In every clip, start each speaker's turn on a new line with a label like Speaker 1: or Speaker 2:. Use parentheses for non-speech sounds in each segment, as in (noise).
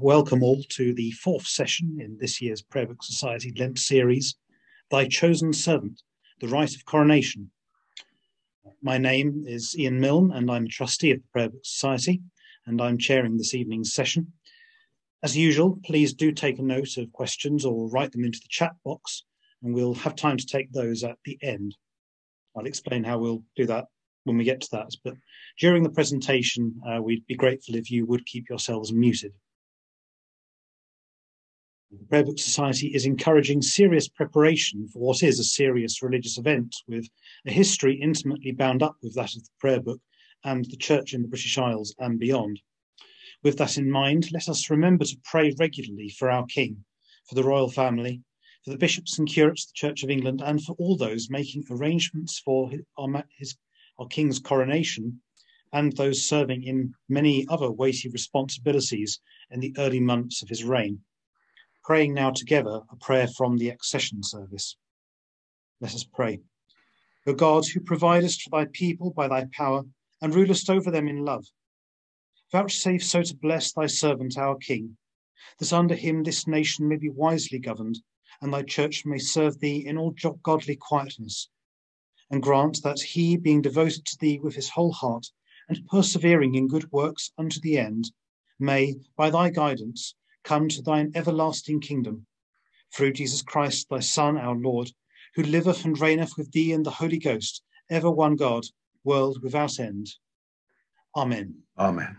Speaker 1: welcome all to the fourth session in this year's Prayer Book Society Lent series, Thy Chosen Servant, the Rite of Coronation. My name is Ian Milne, and I'm a trustee of the Prayer Book Society, and I'm chairing this evening's session. As usual, please do take a note of questions or write them into the chat box, and we'll have time to take those at the end. I'll explain how we'll do that when we get to that. But during the presentation, uh, we'd be grateful if you would keep yourselves muted. The Prayer Book Society is encouraging serious preparation for what is a serious religious event with a history intimately bound up with that of the Prayer Book and the Church in the British Isles and beyond. With that in mind, let us remember to pray regularly for our King, for the royal family, for the bishops and curates of the Church of England, and for all those making arrangements for his, our King's coronation and those serving in many other weighty responsibilities in the early months of his reign. Praying now together a prayer from the accession service. Let us pray. O God, who providest for thy people by thy power and rulest over them in love, vouchsafe so to bless thy servant our King, that under him this nation may be wisely governed, and thy church may serve thee in all godly quietness and grant that he, being devoted to thee with his whole heart, and persevering in good works unto the end, may, by thy guidance, come to thine everlasting kingdom. Through Jesus Christ, thy Son, our Lord, who liveth and reigneth with thee in the Holy Ghost, ever one God, world without end. Amen.
Speaker 2: Amen.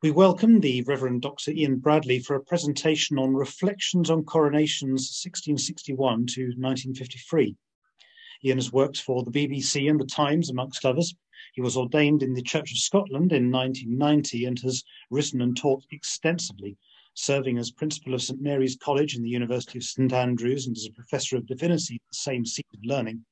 Speaker 1: We welcome the Reverend Dr. Ian Bradley for a presentation on reflections on coronations 1661 to 1953. Ian has worked for the BBC and the Times, amongst others. He was ordained in the Church of Scotland in 1990 and has written and taught extensively, serving as principal of St Mary's College in the University of St Andrews and as a professor of divinity at the same seat of learning.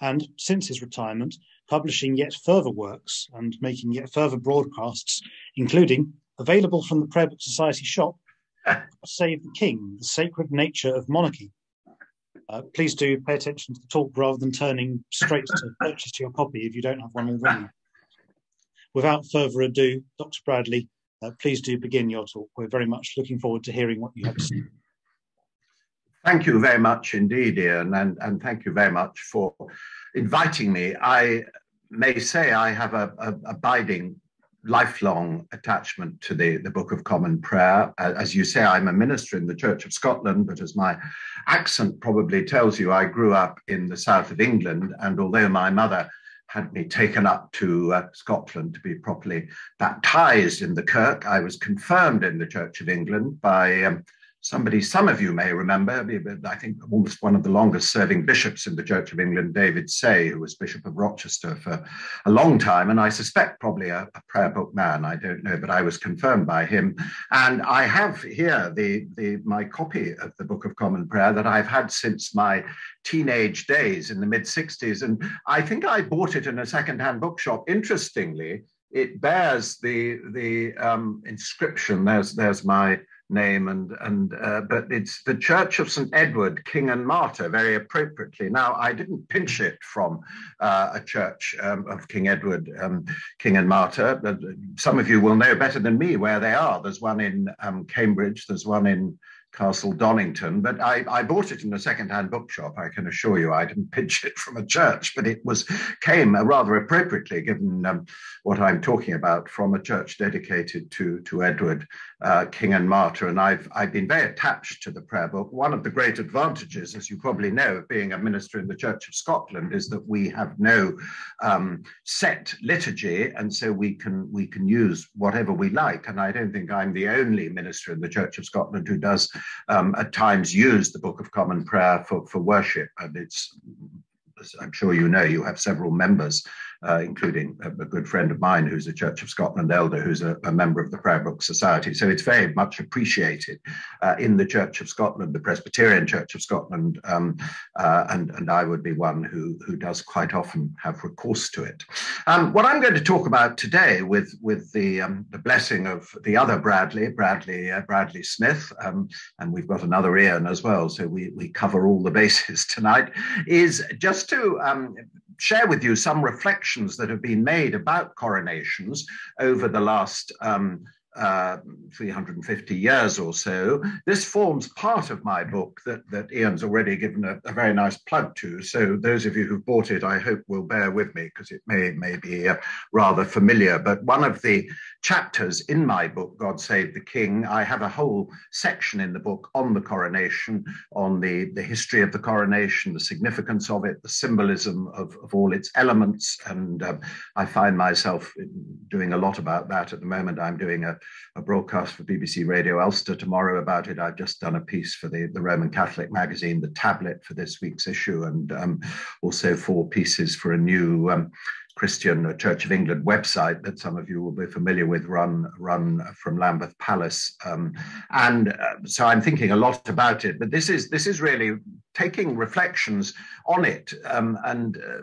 Speaker 1: And since his retirement, publishing yet further works and making yet further broadcasts, including available from the Prayer Book Society shop, (laughs) Save the King, the Sacred Nature of Monarchy. Uh, please do pay attention to the talk rather than turning straight to (laughs) purchase your copy if you don't have one already. Without further ado, Dr. Bradley, uh, please do begin your talk. We're very much looking forward to hearing what you have to say.
Speaker 2: Thank you very much indeed, Ian, and, and thank you very much for inviting me. I may say I have a, a abiding lifelong attachment to the, the Book of Common Prayer. As you say, I'm a minister in the Church of Scotland, but as my accent probably tells you, I grew up in the south of England. And although my mother had me taken up to uh, Scotland to be properly baptized in the kirk, I was confirmed in the Church of England by um, somebody some of you may remember, I think almost one of the longest serving bishops in the Church of England, David Say, who was Bishop of Rochester for a long time, and I suspect probably a, a prayer book man, I don't know, but I was confirmed by him. And I have here the, the my copy of the Book of Common Prayer that I've had since my teenage days in the mid 60s. And I think I bought it in a secondhand bookshop. Interestingly, it bears the the um, inscription. There's there's my name and and uh, but it's the Church of St Edward, King and Martyr, very appropriately. Now I didn't pinch it from uh, a church um, of King Edward, um, King and Martyr. But some of you will know better than me where they are. There's one in um, Cambridge. There's one in Castle Donington, but I, I bought it in a second-hand bookshop. I can assure you, I didn't pinch it from a church, but it was came rather appropriately, given um, what I'm talking about, from a church dedicated to to Edward, uh, King and Martyr. And I've I've been very attached to the prayer book. One of the great advantages, as you probably know, of being a minister in the Church of Scotland, is that we have no um, set liturgy, and so we can we can use whatever we like. And I don't think I'm the only minister in the Church of Scotland who does um, at times use the Book of Common Prayer for, for worship. And it's, as I'm sure you know, you have several members uh, including a, a, good friend of mine who's a Church of Scotland elder, who's a, a member of the Prayer Book Society. So it's very much appreciated uh, in the Church of Scotland, the Presbyterian Church of Scotland, um, uh, and, and I would be one who, who does quite often have recourse to it. Um, what I'm going to talk about today, with, with the, um, the blessing of the other Bradley, Bradley, uh, Bradley Smith, um, and we've got another Ian as well, so we, we cover all the (laughs) bases tonight, is just to um, share with you some reflections that have been made about coronations over the last um, uh, 350 years or so. This forms part of my book that, that Ian's already given a, a, very nice plug to. So those of you who've bought it, I hope will bear with me because it may, may be uh, rather familiar. But one of the chapters in my book, God Save the King, I have a whole section in the book on the coronation, on the, the history of the coronation, the significance of it, the symbolism of, of all its elements. And um, I find myself doing a lot about that at the moment. I'm doing a a broadcast for BBC Radio Ulster tomorrow about it. I've just done a piece for the, the Roman Catholic magazine, The Tablet, for this week's issue, and um, also four pieces for a new um, Christian Church of England website that some of you will be familiar with, run run from Lambeth Palace. Um, and uh, so I'm thinking a lot about it. But this is this is really taking reflections on it um, and. Uh,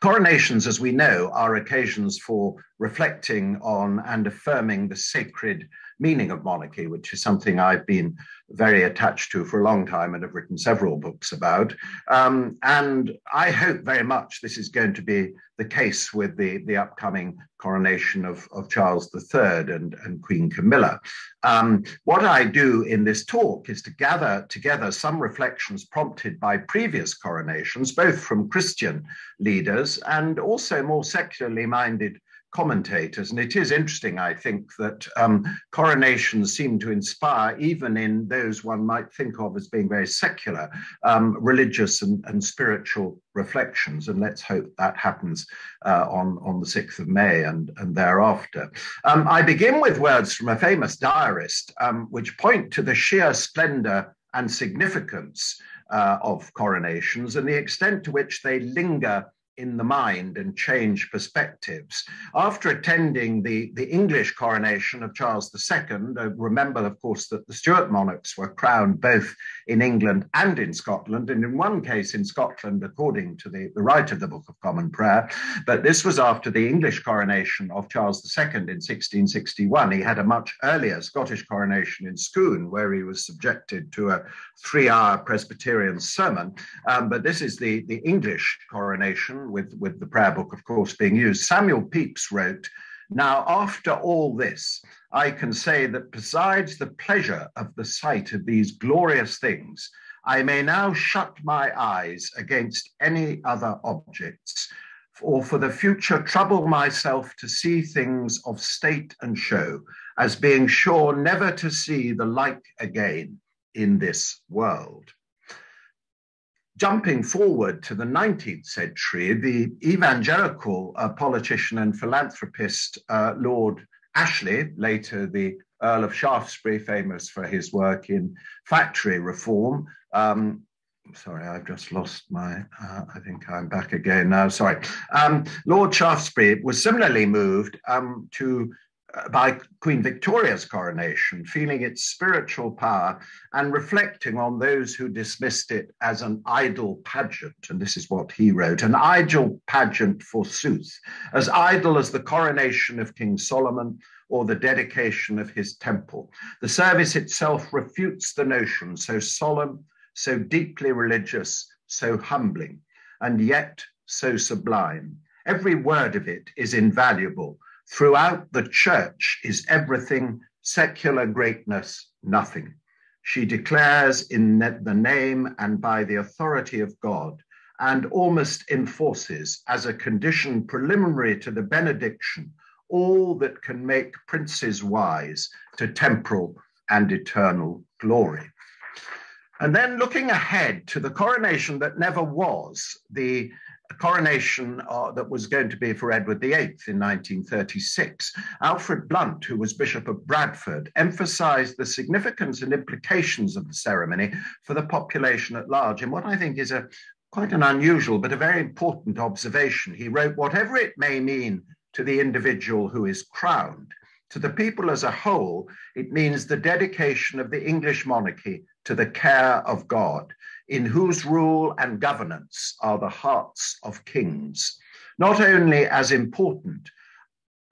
Speaker 2: Coronations, as we know, are occasions for reflecting on and affirming the sacred meaning of monarchy, which is something I've been very attached to for a long time and have written several books about. Um, and I hope very much this is going to be the case with the, the upcoming coronation of, of Charles III and, and Queen Camilla. Um, what I do in this talk is to gather together some reflections prompted by previous coronations, both from Christian leaders and also more secularly minded commentators. And it is interesting, I think, that um, coronations seem to inspire, even in those one might think of as being very secular, um, religious and, and, spiritual reflections. And let's hope that happens uh, on, on the 6th of May and, and thereafter. Um, I begin with words from a famous diarist, um, which point to the sheer splendor and significance uh, of coronations and the extent to which they linger in the mind and change perspectives. After attending the, the English coronation of Charles II, uh, remember, of course, that the Stuart monarchs were crowned both in England and in Scotland, and in one case in Scotland, according to the, the rite of the Book of Common Prayer. But this was after the English coronation of Charles II in 1661. He had a much earlier Scottish coronation in Scone, where he was subjected to a three hour Presbyterian sermon. Um, but this is the, the English coronation with, with the prayer book, of course, being used. Samuel Pepys wrote, Now, after all this, I can say that besides the pleasure of the sight of these glorious things, I may now shut my eyes against any other objects, or for the future trouble myself to see things of state and show, as being sure never to see the like again in this world jumping forward to the 19th century, the evangelical uh, politician and philanthropist uh, Lord Ashley, later the Earl of Shaftesbury, famous for his work in factory reform. Um, sorry, I've just lost my, uh, I think I'm back again now. Sorry. Um, Lord Shaftesbury was similarly moved um, to Uh, by Queen Victoria's coronation, feeling its spiritual power and reflecting on those who dismissed it as an idle pageant. And this is what he wrote an idle pageant, forsooth, as idle as the coronation of King Solomon or the dedication of his temple. The service itself refutes the notion, so solemn, so deeply religious, so humbling, and yet so sublime. Every word of it is invaluable Throughout the church is everything, secular greatness, nothing. She declares in the name and by the authority of God, and almost enforces as a condition preliminary to the benediction all that can make princes wise to temporal and eternal glory. And then looking ahead to the coronation that never was, the a coronation uh, that was going to be for Edward VIII in 1936. Alfred Blunt, who was Bishop of Bradford, emphasized the significance and implications of the ceremony for the population at large in what I think is a quite an unusual but a very important observation. He wrote, Whatever it may mean to the individual who is crowned, to the people as a whole, it means the dedication of the English monarchy to the care of God in whose rule and governance are the hearts of kings, not only as important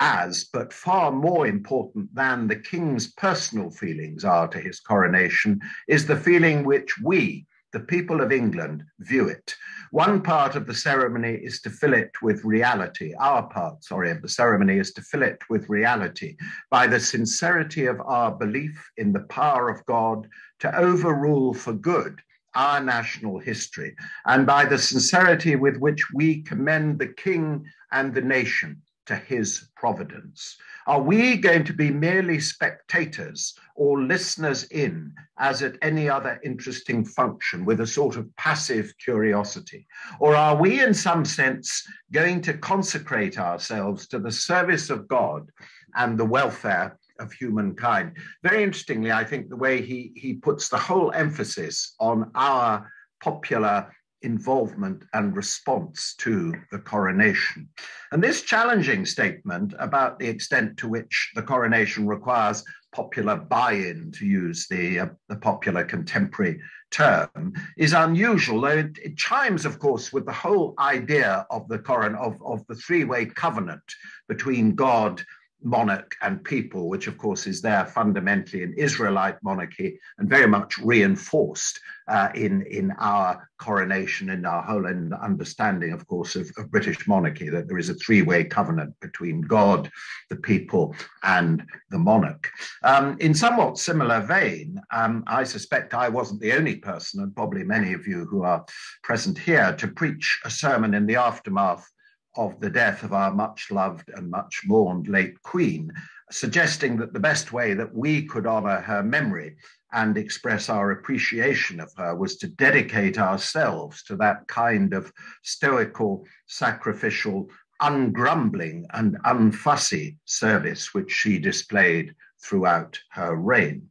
Speaker 2: as, but far more important than the king's personal feelings are to his coronation, is the feeling which we, the people of England view it. One part of the ceremony is to fill it with reality. Our part, sorry, of the ceremony is to fill it with reality by the sincerity of our belief in the power of God to overrule for good our national history, and by the sincerity with which we commend the King and the nation to his providence. Are we going to be merely spectators or listeners in, as at any other interesting function, with a sort of passive curiosity? Or are we, in some sense, going to consecrate ourselves to the service of God and the welfare of humankind? Very interestingly, I think the way he, he puts the whole emphasis on our popular involvement and response to the coronation. And this challenging statement about the extent to which the coronation requires popular buy-in, to use the, uh, the popular contemporary term, is unusual, though it, it, chimes, of course, with the whole idea of the coron of, of the three-way covenant between God monarch and people, which of course is there fundamentally in Israelite monarchy and very much reinforced uh, in, in our coronation and our whole understanding, of course, of, of British monarchy, that there is a three way covenant between God, the people, and the monarch. Um, in somewhat similar vein, um, I suspect I wasn't the only person, and probably many of you who are present here, to preach a sermon in the aftermath of the death of our much loved and much mourned late Queen, suggesting that the best way that we could honor her memory and express our appreciation of her was to dedicate ourselves to that kind of stoical, sacrificial, ungrumbling, and unfussy service which she displayed throughout her reign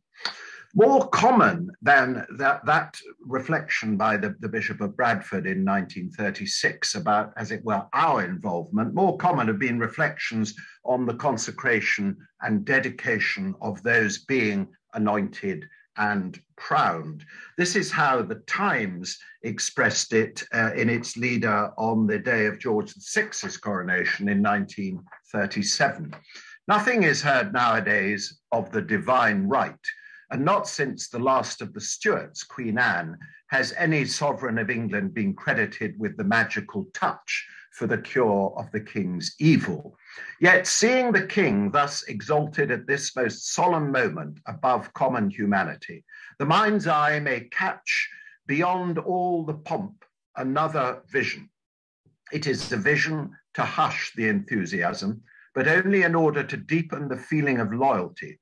Speaker 2: more common than that, that reflection by the, the Bishop of Bradford in 1936 about, as it were, our involvement, more common have been reflections on the consecration and dedication of those being anointed and crowned. This is how the Times expressed it uh, in its leader on the day of George VI's coronation in 1937. Nothing is heard nowadays of the divine right and not since the last of the Stuarts, Queen Anne, has any sovereign of England been credited with the magical touch for the cure of the king's evil. Yet, seeing the king thus exalted at this most solemn moment above common humanity, the mind's eye may catch beyond all the pomp another vision. It is the vision to hush the enthusiasm, but only in order to deepen the feeling of loyalty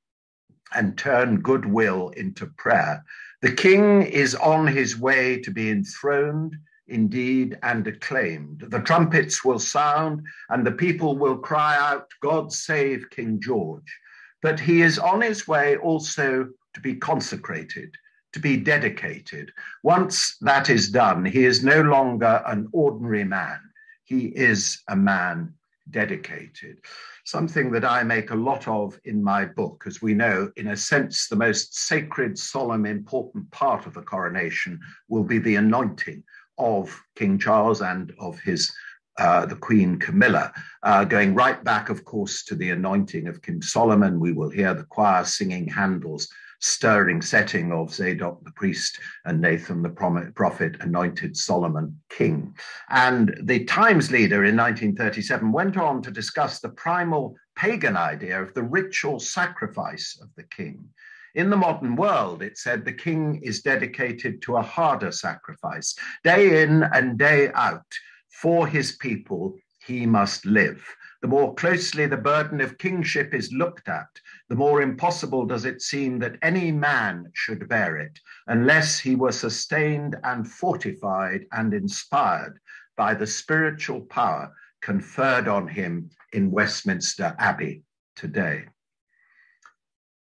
Speaker 2: and turn goodwill into prayer. The king is on his way to be enthroned, indeed, and acclaimed. The trumpets will sound, and the people will cry out, God save King George. But he is on his way also to be consecrated, to be dedicated. Once that is done, he is no longer an ordinary man, he is a man dedicated something that I make a lot of in my book. As we know, in a sense, the most sacred, solemn, important part of the coronation will be the anointing of King Charles and of his uh, the Queen Camilla, uh, going right back, of course, to the anointing of King Solomon. We will hear the choir singing Handel's stirring setting of Zadok the priest and Nathan the prophet anointed Solomon king. And the Times leader in 1937 went on to discuss the primal pagan idea of the ritual sacrifice of the king. In the modern world, it said the king is dedicated to a harder sacrifice. Day in and day out, for his people, he must live. The more closely the burden of kingship is looked at, the more impossible does it seem that any man should bear it, unless he were sustained and fortified and inspired by the spiritual power conferred on him in Westminster Abbey today.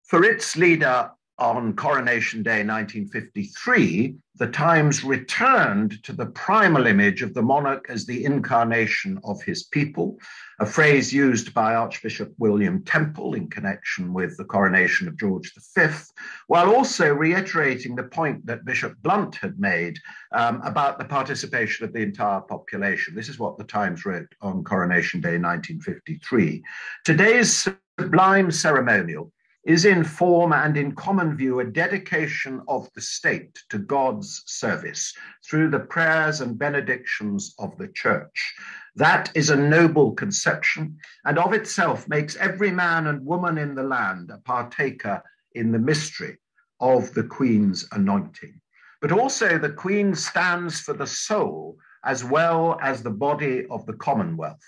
Speaker 2: For its leader on Coronation Day 1953, the Times returned to the primal image of the monarch as the incarnation of his people, a phrase used by Archbishop William Temple in connection with the coronation of George V, while also reiterating the point that Bishop Blunt had made um, about the participation of the entire population. This is what the Times wrote on Coronation Day 1953. Today's sublime ceremonial is in form and in common view a dedication of the state to God's service through the prayers and benedictions of the church. That is a noble conception, and of itself makes every man and woman in the land a partaker in the mystery of the Queen's anointing. But also, the Queen stands for the soul as well as the body of the Commonwealth.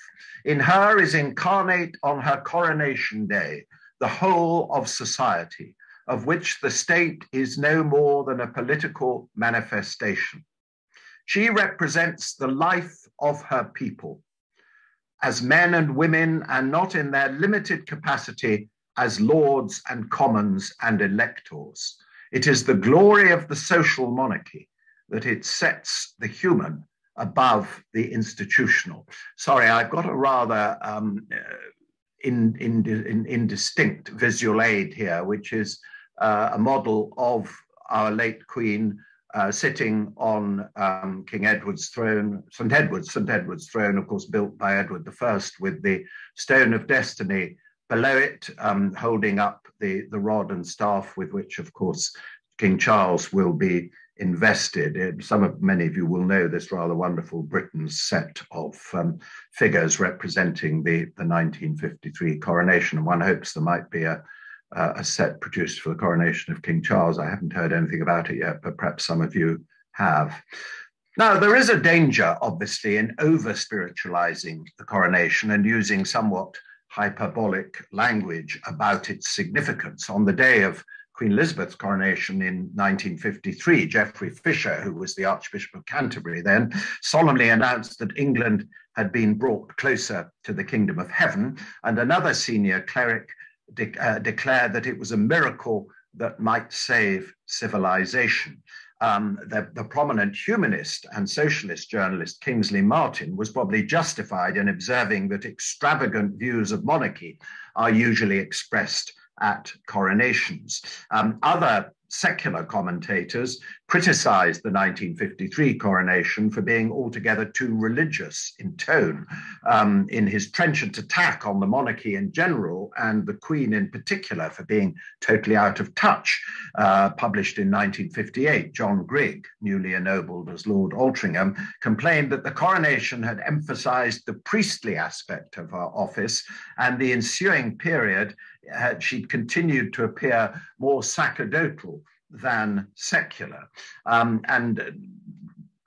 Speaker 2: In her is incarnate on her coronation day the whole of society, of which the state is no more than a political manifestation. She represents the life of her people as men and women, and not in their limited capacity as lords and commons and electors. It is the glory of the social monarchy that it sets the human above the institutional. Sorry, I've got a rather um, in, in, in, indistinct visual aid here, which is uh, a model of our late Queen uh, sitting on um, King Edward's throne, St. Edward's, St. Edward's throne, of course, built by Edward I, with the Stone of Destiny below it, um, holding up the, the rod and staff with which, of course, King Charles will be invested. Some of many of you will know this rather wonderful Britains set of um, figures representing the, the 1953 coronation. One hopes there might be a, a set produced for the coronation of King Charles. I haven't heard anything about it yet, but perhaps some of you have. Now, there is a danger, obviously, in over spiritualizing the coronation and using somewhat hyperbolic language about its significance. On the day of Queen Elizabeth's coronation in 1953, Geoffrey Fisher, who was the Archbishop of Canterbury then, solemnly announced that England had been brought closer to the kingdom of heaven. And another senior cleric de- uh, declared that it was a miracle that might save civilization. Um, the, the, prominent humanist and socialist journalist Kingsley Martin was probably justified in observing that extravagant views of monarchy are usually expressed at coronations. Um, other secular commentators criticized the 1953 coronation for being altogether too religious in tone. Um, in his trenchant attack on the monarchy in general and the Queen in particular for being totally out of touch, uh, published in 1958, John Grigg, newly ennobled as Lord Altrincham, complained that the coronation had emphasized the priestly aspect of her office and the ensuing period had she'd continued to appear more sacerdotal than secular. Um, and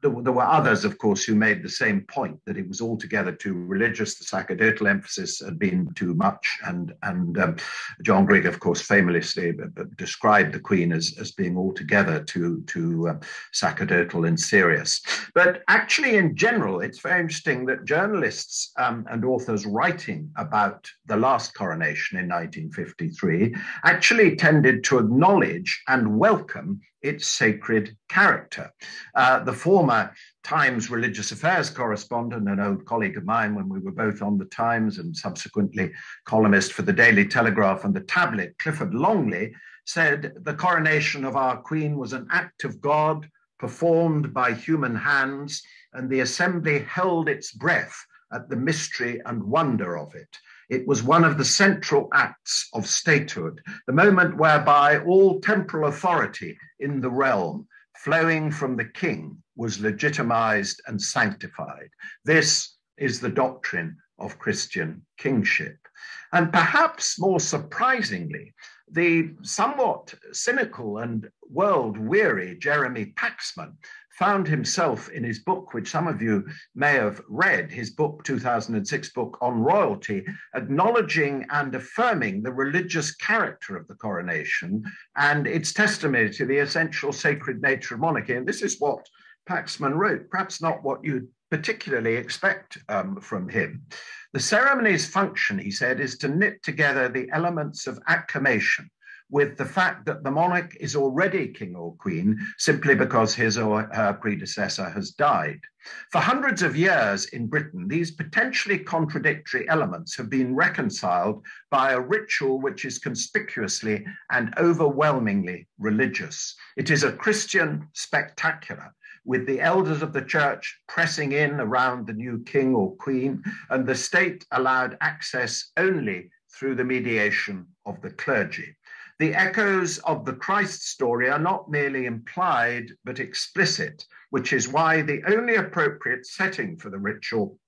Speaker 2: there, there, were others, of course, who made the same point that it was altogether too religious. The sacerdotal emphasis had been too much, and and um, John Grigg, of course, famously described the Queen as, as being altogether too too um, sacerdotal and serious. But actually, in general, it's very interesting that journalists um, and authors writing about the last coronation in 1953 actually tended to acknowledge and welcome its sacred character. Uh, the former Times religious affairs correspondent, an old colleague of mine when we were both on the Times and subsequently columnist for the Daily Telegraph and the Tablet, Clifford Longley, said the coronation of our Queen was an act of God performed by human hands, and the assembly held its breath at the mystery and wonder of it. It was one of the central acts of statehood, the moment whereby all temporal authority in the realm flowing from the king was legitimized and sanctified. This is the doctrine of Christian kingship. And perhaps more surprisingly, the somewhat cynical and world weary Jeremy Paxman found himself in his book, which some of you may have read, his book, 2006 book on royalty, acknowledging and affirming the religious character of the coronation and its testimony to the essential sacred nature of monarchy. And this is what Paxman wrote, perhaps not what you'd particularly expect um, from him. The ceremony's function, he said, is to knit together the elements of acclamation with the fact that the monarch is already king or queen simply because his or her predecessor has died. For hundreds of years in Britain, these potentially contradictory elements have been reconciled by a ritual which is conspicuously and overwhelmingly religious. It is a Christian spectacular with the elders of the church pressing in around the new king or queen, and the state allowed access only through the mediation of the clergy. The echoes of the Christ story are not merely implied, but explicit, which is why the only appropriate setting for the ritual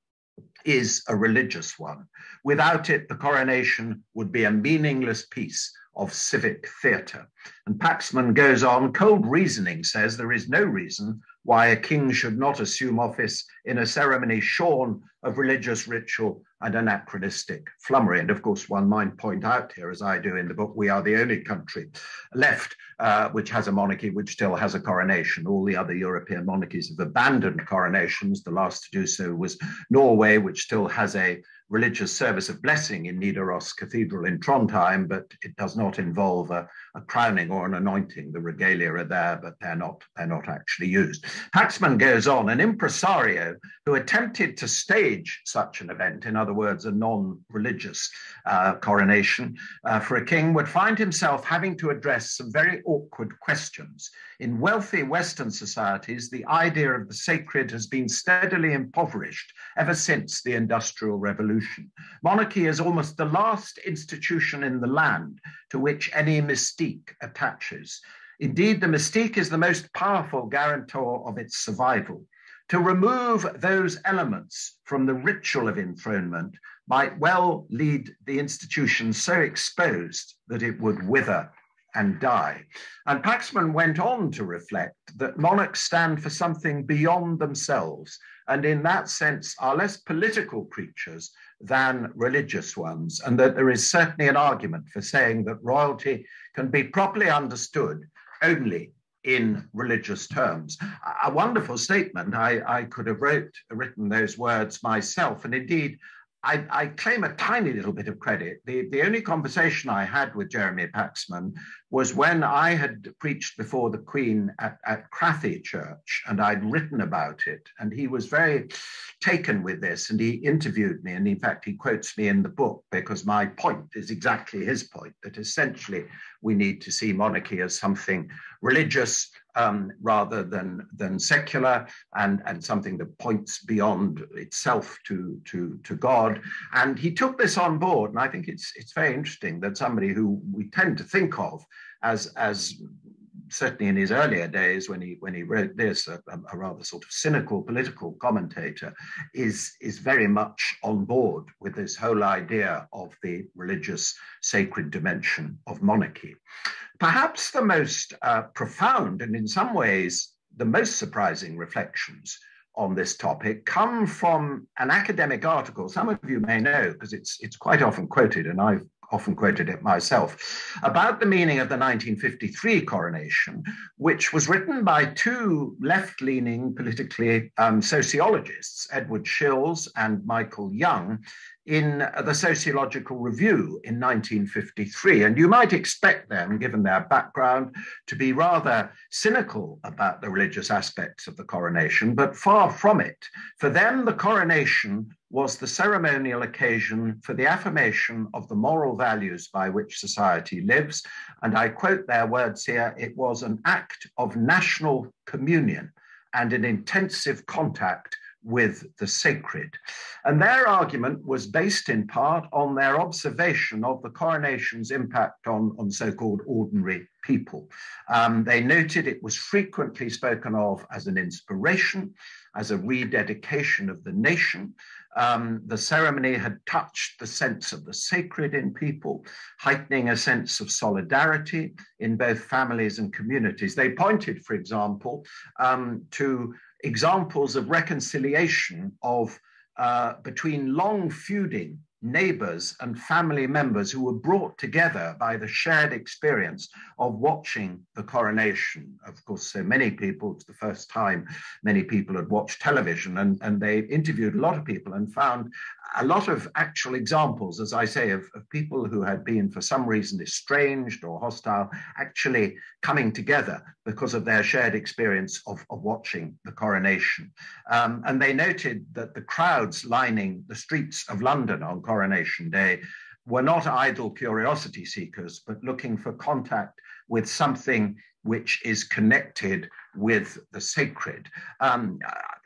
Speaker 2: is a religious one. Without it, the coronation would be a meaningless piece of civic theatre. And Paxman goes on, cold reasoning says there is no reason why a king should not assume office in a ceremony shorn of religious ritual and anachronistic flummery. And of course, one might point out here, as I do in the book, we are the only country left uh, which has a monarchy which still has a coronation. All the other European monarchies have abandoned coronations. The last to do so was Norway, which still has a religious service of blessing in Nidaros Cathedral in Trondheim, but it does not involve a, a, crowning or an anointing. The regalia are there, but they're not, they're not actually used. Paxman goes on, an impresario who attempted to stage such an event, in other words, a non-religious uh, coronation uh, for a king, would find himself having to address some very awkward questions. In wealthy Western societies, the idea of the sacred has been steadily impoverished ever since the Industrial Revolution. Monarchy is almost the last institution in the land to which any mystique attaches. Indeed, the mystique is the most powerful guarantor of its survival. To remove those elements from the ritual of enthronement might well lead the institution so exposed that it would wither and die. And Paxman went on to reflect that monarchs stand for something beyond themselves, and in that sense are less political creatures than religious ones, and that there is certainly an argument for saying that royalty can be properly understood only in religious terms. A wonderful statement. I, I could have wrote, written those words myself, and indeed, I, I, claim a tiny little bit of credit. The, the only conversation I had with Jeremy Paxman was when I had preached before the Queen at, at Crathie Church and I'd written about it. And he was very taken with this and he interviewed me. And in fact, he quotes me in the book because my point is exactly his point that essentially we need to see monarchy as something religious um, rather than, than secular and, and something that points beyond itself to, to, to God. And he took this on board. And I think it's, it's very interesting that somebody who we tend to think of as, as certainly in his earlier days when he when he wrote this, a, a, rather sort of cynical political commentator, is is very much on board with this whole idea of the religious sacred dimension of monarchy. Perhaps the most uh, profound and in some ways the most surprising reflections on this topic come from an academic article. Some of you may know because it's it's quite often quoted, and I've often quoted it myself, about the meaning of the 1953 coronation, which was written by two left leaning politically um, sociologists, Edward Shils and Michael Young, in the Sociological Review in 1953. And you might expect them, given their background, to be rather cynical about the religious aspects of the coronation, but far from it. For them, the coronation was the ceremonial occasion for the affirmation of the moral values by which society lives. And I quote their words here it was an act of national communion and an intensive contact with the sacred. And their argument was based in part on their observation of the coronation's impact on, on so called ordinary people. Um, they noted it was frequently spoken of as an inspiration, as a rededication of the nation. Um, the ceremony had touched the sense of the sacred in people, heightening a sense of solidarity in both families and communities. They pointed, for example, um, to examples of reconciliation of uh, between long feuding neighbors and family members who were brought together by the shared experience of watching the coronation. Of course, so many people, it's the first time many people had watched television, and, and they interviewed a lot of people and found a lot of actual examples, as I say, of, of people who had been for some reason estranged or hostile, actually coming together because of their shared experience of, of watching the coronation. Um, and they noted that the crowds lining the streets of London on Coronation Day were not idle curiosity seekers, but looking for contact with something which is connected with the sacred. Um,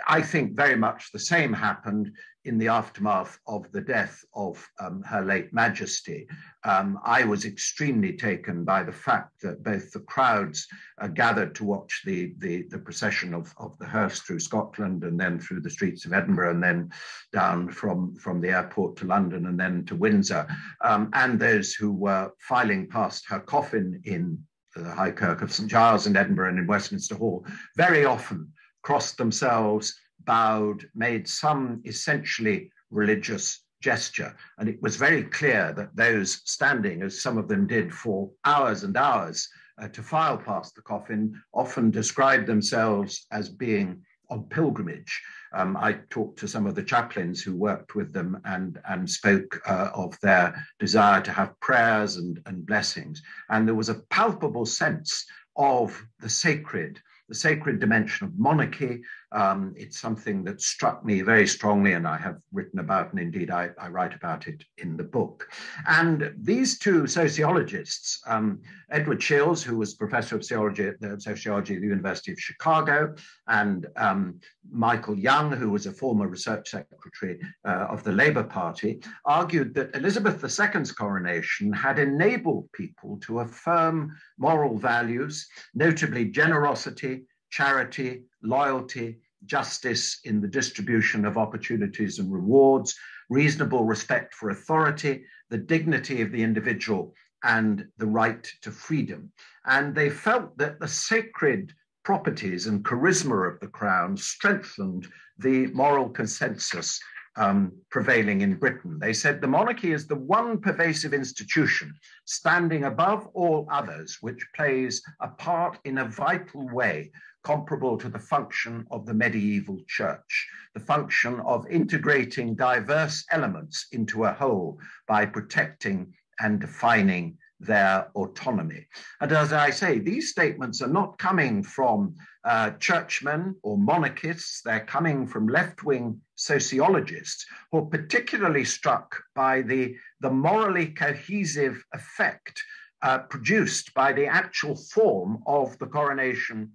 Speaker 2: I think very much the same happened in the aftermath of the death of um, Her late Majesty, um, I was extremely taken by the fact that both the crowds uh, gathered to watch the, the, the, procession of, of the hearse through Scotland and then through the streets of Edinburgh and then down from, from the airport to London and then to Windsor, um, and those who were filing past her coffin in the High Kirk of St Giles in Edinburgh and in Westminster Hall, very often crossed themselves, bowed, made some essentially religious gesture. And it was very clear that those standing, as some of them did for hours and hours uh, to file past the coffin, often described themselves as being on pilgrimage. Um, I talked to some of the chaplains who worked with them and, and spoke uh, of their desire to have prayers and, and blessings. And there was a palpable sense of the sacred the sacred dimension of monarchy. Um, it's something that struck me very strongly, and I have written about, and indeed I, I write about it in the book. And these two sociologists, um, Edward Shils, who was professor of sociology at the, sociology at the University of Chicago, and um, Michael Young, who was a former research secretary uh, of the Labour Party, argued that Elizabeth II's coronation had enabled people to affirm moral values, notably generosity, charity, loyalty, justice in the distribution of opportunities and rewards, reasonable respect for authority, the dignity of the individual, and the right to freedom. And they felt that the sacred properties and charisma of the crown strengthened the moral consensus um, prevailing in Britain. They said the monarchy is the one pervasive institution standing above all others, which plays a part in a vital way comparable to the function of the medieval church, the function of integrating diverse elements into a whole by protecting and defining their autonomy. And as I say, these statements are not coming from uh, churchmen or monarchists, they're coming from left wing sociologists who are particularly struck by the, the morally cohesive effect uh, produced by the actual form of the coronation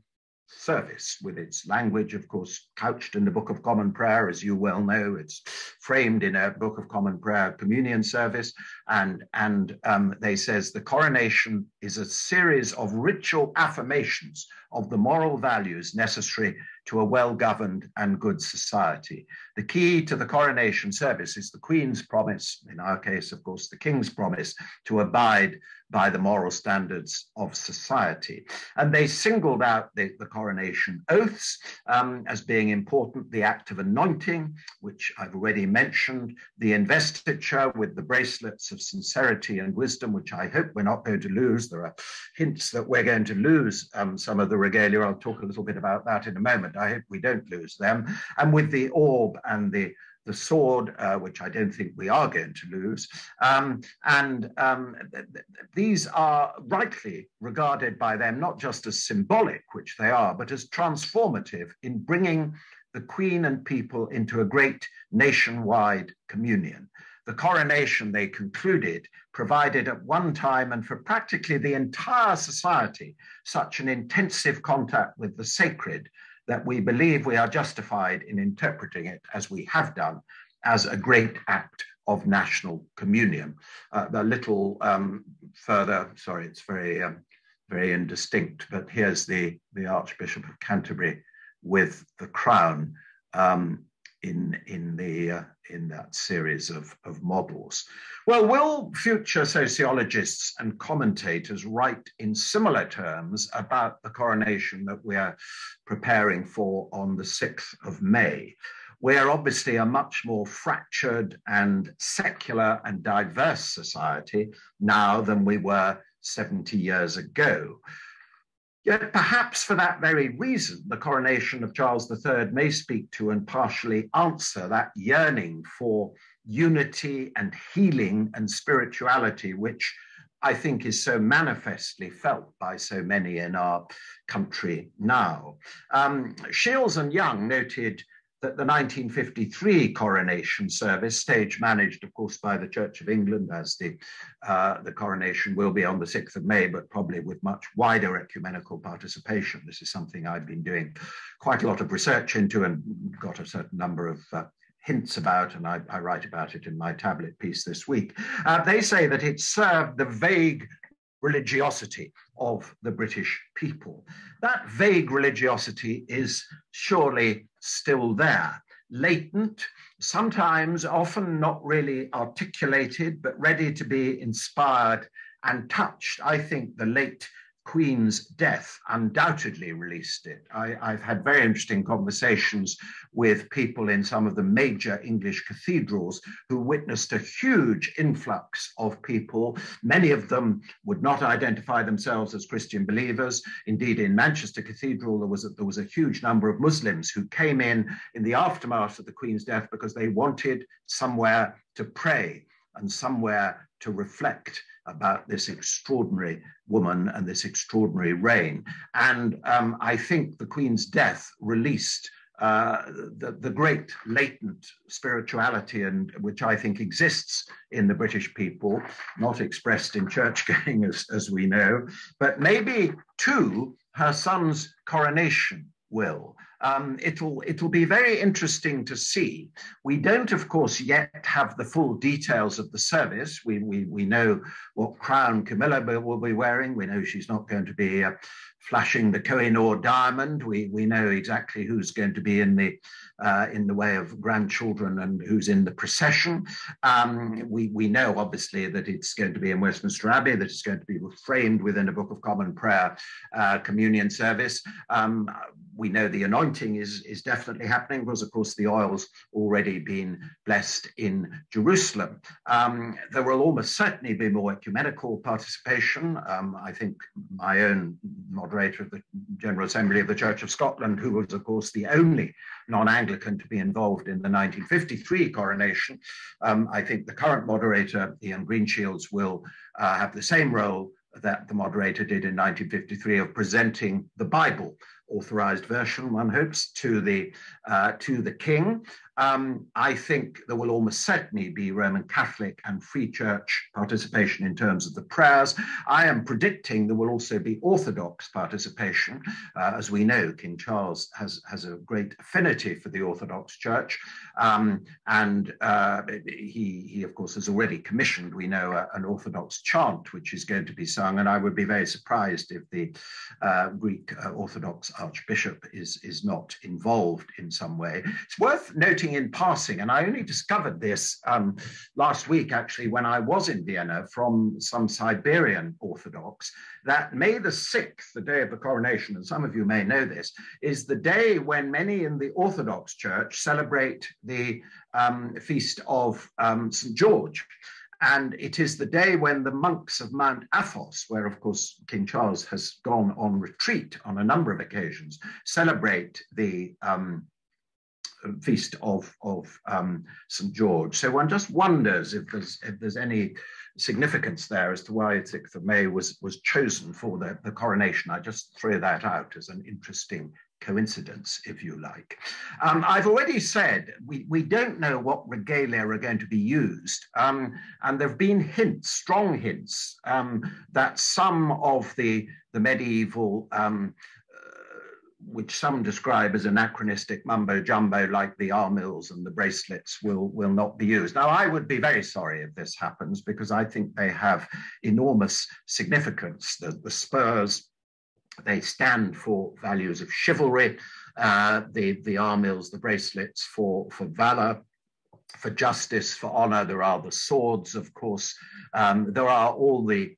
Speaker 2: service with its language, of course, couched in the Book of Common Prayer, as you well know. It's framed in a Book of Common Prayer communion service. And, and um, they says the coronation is a series of ritual affirmations of the moral values necessary to a well governed and good society. The key to the coronation service is the Queen's promise, in our case, of course, the King's promise to abide by the moral standards of society. And they singled out the, the coronation oaths um, as being important the act of anointing, which I've already mentioned, the investiture with the bracelets of sincerity and wisdom, which I hope we're not going to lose. There are hints that we're going to lose um, some of the regalia. I'll talk a little bit about that in a moment. I hope we don't lose them. And with the orb and the the sword, uh, which I don't think we are going to lose. Um, and um, th- th- these are rightly regarded by them not just as symbolic, which they are, but as transformative in bringing the Queen and people into a great nationwide communion. The coronation, they concluded, provided at one time and for practically the entire society such an intensive contact with the sacred that we believe we are justified in interpreting it as we have done as a great act of national communion. Uh, a little um, further, sorry, it's very, um, very indistinct, but here's the, the Archbishop of Canterbury with the crown. Um, in in the uh, in that series of, of models. Well, will future sociologists and commentators write in similar terms about the coronation that we are preparing for on the 6th of May? We're obviously a much more fractured and secular and diverse society now than we were 70 years ago. Yet perhaps for that very reason, the coronation of Charles III may speak to and partially answer that yearning for unity and healing and spirituality, which I think is so manifestly felt by so many in our country now. Um, Shils and Young noted that the 1953 coronation service, stage managed, of course, by the Church of England, as the, uh, the coronation will be on the 6th of May, but probably with much wider ecumenical participation. This is something I've been doing quite a lot of research into and got a certain number of uh, hints about, and I, I, write about it in my tablet piece this week. Uh, they say that it served the vague religiosity of the British people. That vague religiosity is surely still there, latent, sometimes often not really articulated, but ready to be inspired and touched. I think the late Queen's death undoubtedly released it. I, have had very interesting conversations with people in some of the major English cathedrals who witnessed a huge influx of people. Many of them would not identify themselves as Christian believers. Indeed, in Manchester Cathedral, there was a, there was a huge number of Muslims who came in in the aftermath of the Queen's death because they wanted somewhere to pray and somewhere to reflect about this extraordinary woman and this extraordinary reign. And um, I think the Queen's death released uh, the, the great latent spirituality and which I think exists in the British people, not expressed in church going (laughs) as, as we know, but maybe too her son's coronation will. Um, it'll it'll be very interesting to see. We don't, of course, yet have the full details of the service. We we we know what crown Camilla will be wearing. We know she's not going to be uh, flashing the Kohinoor diamond. We we know exactly who's going to be in the uh, in the way of grandchildren and who's in the procession. Um, we we know obviously that it's going to be in Westminster Abbey, that it's going to be framed within a Book of Common Prayer uh, communion service. Um, we know the anointing is is definitely happening because of course the oil's already been blessed in Jerusalem. Um, there will almost certainly be more ecumenical participation. Um, I think my own moderator of the General Assembly of the Church of Scotland, who was, of course, the only non Anglican to be involved in the 1953 coronation. Um, I think the current moderator, Iain Greenshields, will uh, have the same role that the moderator did in 1953 of presenting the Bible authorized version, one hopes, to the uh, to the king. Um, I think there will almost certainly be Roman Catholic and Free Church participation in terms of the prayers. I am predicting there will also be Orthodox participation. Uh, as we know, King Charles has, has a great affinity for the Orthodox Church. Um, and uh, he, he, of course, has already commissioned, we know, an Orthodox chant, which is going to be sung. And I would be very surprised if the uh, Greek uh, Orthodox Archbishop is, is not involved in some way. It's worth noting in passing, and I only discovered this um, last week actually when I was in Vienna from some Serbian Orthodox, that May the 6th, the day of the coronation, and some of you may know this, is the day when many in the Orthodox Church celebrate the um, feast of um, St. George. And it is the day when the monks of Mount Athos, where of course King Charles has gone on retreat on a number of occasions, celebrate the um, feast of, of um, St. George. So one just wonders if there's, if there's any significance there as to why 6th of May was, was chosen for the, the coronation. I just throw that out as an interesting coincidence, if you like. Um, I've already said we, we don't know what regalia are going to be used, um, and there have been hints, strong hints, um, that some of the, the medieval um, which some describe as anachronistic mumbo jumbo, like the armills and the bracelets, will, will not be used. Now, I would be very sorry if this happens because I think they have enormous significance. The, the spurs, they stand for values of chivalry, uh, the, the armills, the bracelets for, for valor, for justice, for honor. There are the swords, of course. Um, there are all the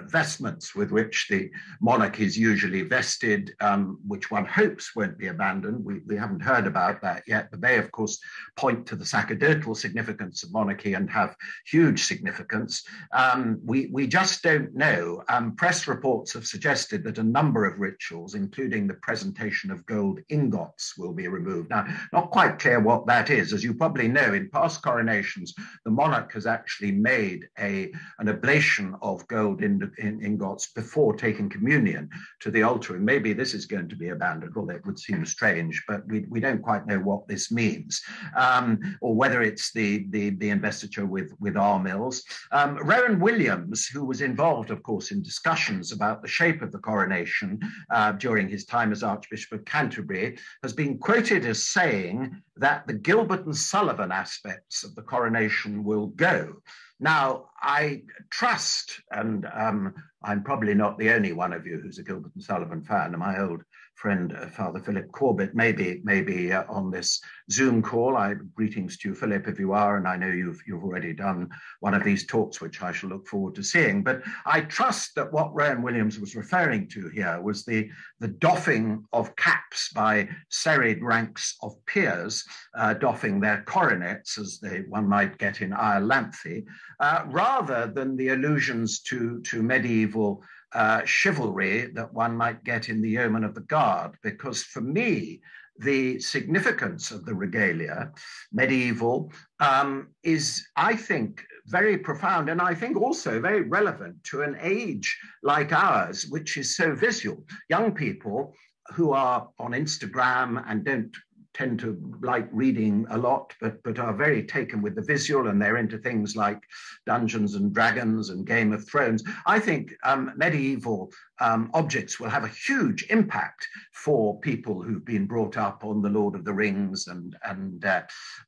Speaker 2: vestments with which the monarch is usually vested, um, which one hopes won't be abandoned. We, we haven't heard about that yet, but they, of course, point to the sacerdotal significance of monarchy and have huge significance. Um, we, we just don't know. Um, press reports have suggested that a number of rituals, including the presentation of gold ingots, will be removed. Now, not quite clear what that is. As you probably know, in past coronations, the monarch has actually made a, an oblation of gold in in, before taking communion to the altar. And maybe this is going to be abandoned, although it would seem strange, but we, we don't quite know what this means, um, or whether it's the, the, the investiture with, with armills. Um, Rowan Williams, who was involved, of course, in discussions about the shape of the coronation uh, during his time as Archbishop of Canterbury, has been quoted as saying that the Gilbert and Sullivan aspects of the coronation will go. Now, I trust, and um, I'm probably not the only one of you who's a Gilbert and Sullivan fan. My old friend uh, Father Philip Corbett maybe maybe uh, on this Zoom call. I greetings to you, Philip, if you are, and I know you've you've already done one of these talks, which I shall look forward to seeing. But I trust that what Rowan Williams was referring to here was the the doffing of caps by serried ranks of peers, uh, doffing their coronets as they one might get in Iolanthe, uh, rather than the allusions to to medieval uh, chivalry that one might get in the yeoman of the guard. Because for me, the significance of the regalia, medieval, um, is, I think, very profound and I think also very relevant to an age like ours, which is so visual. Young people who are on Instagram and don't tend to like reading a lot, but but are very taken with the visual, and they're into things like Dungeons and Dragons and Game of Thrones. I think um, medieval um, objects will have a huge impact for people who've been brought up on the Lord of the Rings and and uh,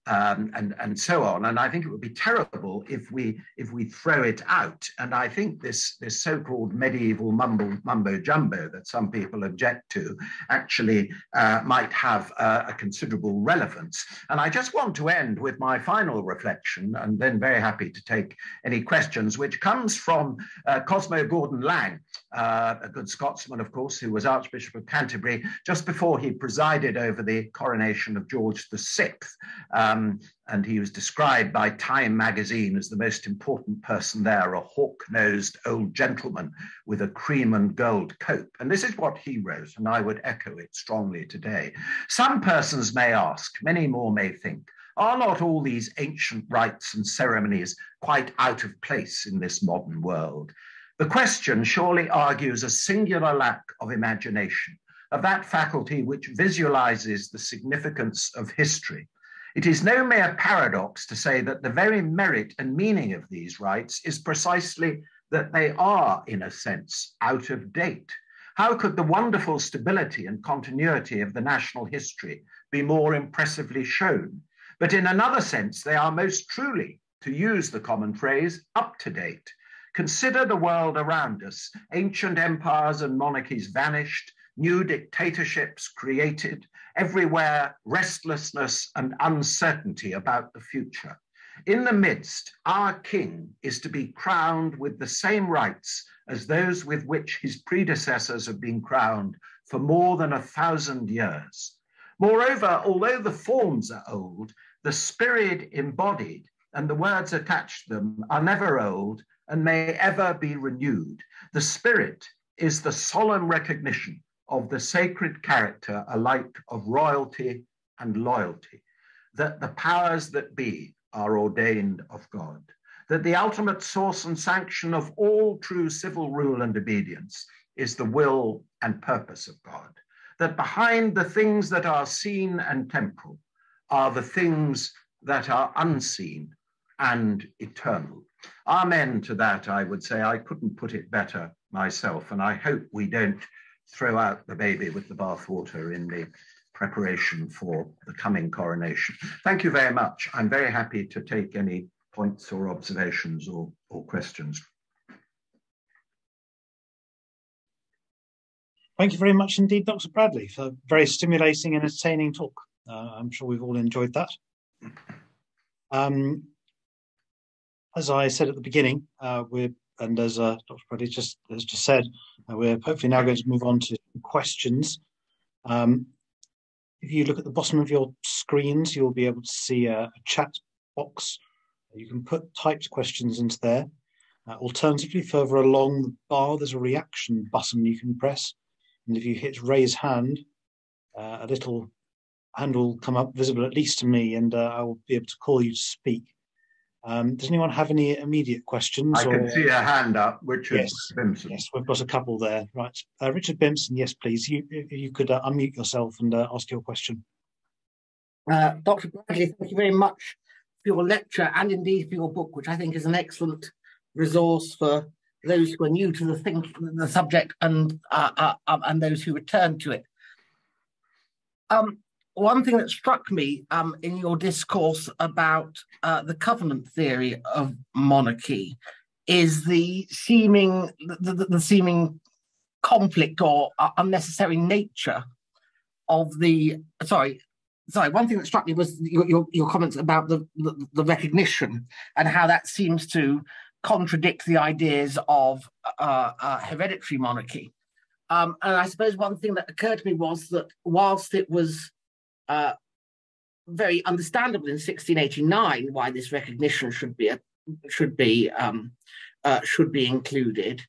Speaker 2: um, and and so on. And I think it would be terrible if we if we throw it out. And I think this this so-called medieval mumbo mumbo jumbo that some people object to actually uh, might have uh, a considerable relevance. And I just want to end with my final reflection, and then very happy to take any questions, which comes from uh, Cosmo Gordon Lang. A good Scotsman, of course, who was Archbishop of Canterbury just before he presided over the coronation of George VI. Um, and he was described by Time magazine as the most important person there, a hawk nosed old gentleman with a cream and gold coat. And this is what he wrote, and I would echo it strongly today. Some persons may ask, many more may think, are not all these ancient rites and ceremonies quite out of place in this modern world? The question surely argues a singular lack of imagination, of that faculty which visualizes the significance of history. It is no mere paradox to say that the very merit and meaning of these rites is precisely that they are, in a sense, out of date. How could the wonderful stability and continuity of the national history be more impressively shown? But in another sense, they are most truly, to use the common phrase, up to date. Consider the world around us. Ancient empires and monarchies vanished, new dictatorships created, everywhere restlessness and uncertainty about the future. In the midst, our king is to be crowned with the same rites as those with which his predecessors have been crowned for more than a thousand years. Moreover, although the forms are old, the spirit embodied and the words attached to them are never old and may ever be renewed. The Spirit is the solemn recognition of the sacred character alike of royalty and loyalty, that the powers that be are ordained of God, that the ultimate source and sanction of all true civil rule and obedience is the will and purpose of God, that behind the things that are seen and temporal are the things that are unseen and eternal. Amen to that, I would say. I couldn't put it better myself. And I hope we don't throw out the baby with the bathwater in the preparation for the coming coronation. Thank you very much. I'm very happy to take any points or observations or, or questions.
Speaker 1: Thank you very much indeed, Dr. Bradley, for a very stimulating and entertaining talk. Uh, I'm sure we've all enjoyed that. Um, as I said at the beginning, uh, we're and as uh, Dr. Bradley just has just said, uh, we're hopefully now going to move on to questions. Um, if you look at the bottom of your screens, you'll be able to see a, a chat box. You can put typed questions into there. Uh, alternatively, further along the bar, there's a reaction button you can press. And if you hit raise hand, uh, a little hand will come up visible, at least to me, and uh, I will be able to call you to speak. Um, does anyone have any immediate questions?
Speaker 2: I or... can see a hand up, Richard
Speaker 1: yes,
Speaker 2: Bimpson.
Speaker 1: Yes, we've got a couple there. Right. Uh, Richard Bimpson, yes, please. You, you could uh, unmute yourself and uh, ask your question.
Speaker 3: Uh, Dr. Bradley, thank you very much for your lecture and indeed for your book, which I think is an excellent resource for those who are new to the, think, the subject and, uh, uh, um, and those who return to it. Um, one thing that struck me um, in your discourse about uh, the covenant theory of monarchy is the seeming the, the, the seeming conflict or uh, unnecessary nature of the sorry sorry one thing that struck me was your, your, your comments about the, the, the recognition and how that seems to contradict the ideas of uh, uh, hereditary monarchy. Um, and i suppose one thing that occurred to me was that whilst it was uh, very understandable in 1689 why this recognition should be a, should be um, uh, should be included.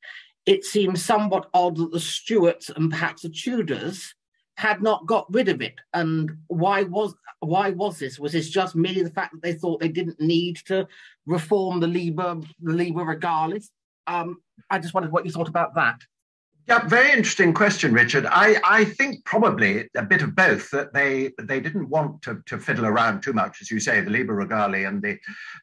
Speaker 3: It seems somewhat odd that the Stuarts and perhaps the Tudors had not got rid of it. And why was why was this? Was this just merely the fact that they thought they didn't need to reform the Liber the Liber Regalis? Um, I just wondered what you thought about that.
Speaker 2: Yeah, very interesting question, Richard. I, I think probably a bit of both that they they didn't want to, to fiddle around too much, as you say, the Liber Regali and the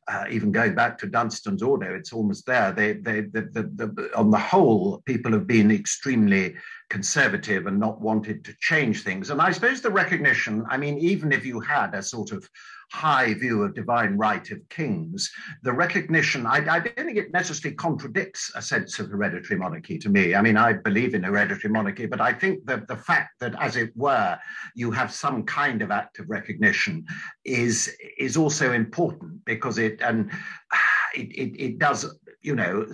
Speaker 2: uh, even going back to Dunstan's order, it's almost there. They they the, the, the, on the whole, people have been extremely conservative and not wanted to change things. And I suppose the recognition, I mean, even if you had a sort of high view of divine right of kings, the recognition, I, I, don't think it necessarily contradicts a sense of hereditary monarchy to me. I mean, I believe in hereditary monarchy, but I think that the fact that, as it were, you have some kind of act of recognition is, is also important because it, and (sighs) it, it, it does you know,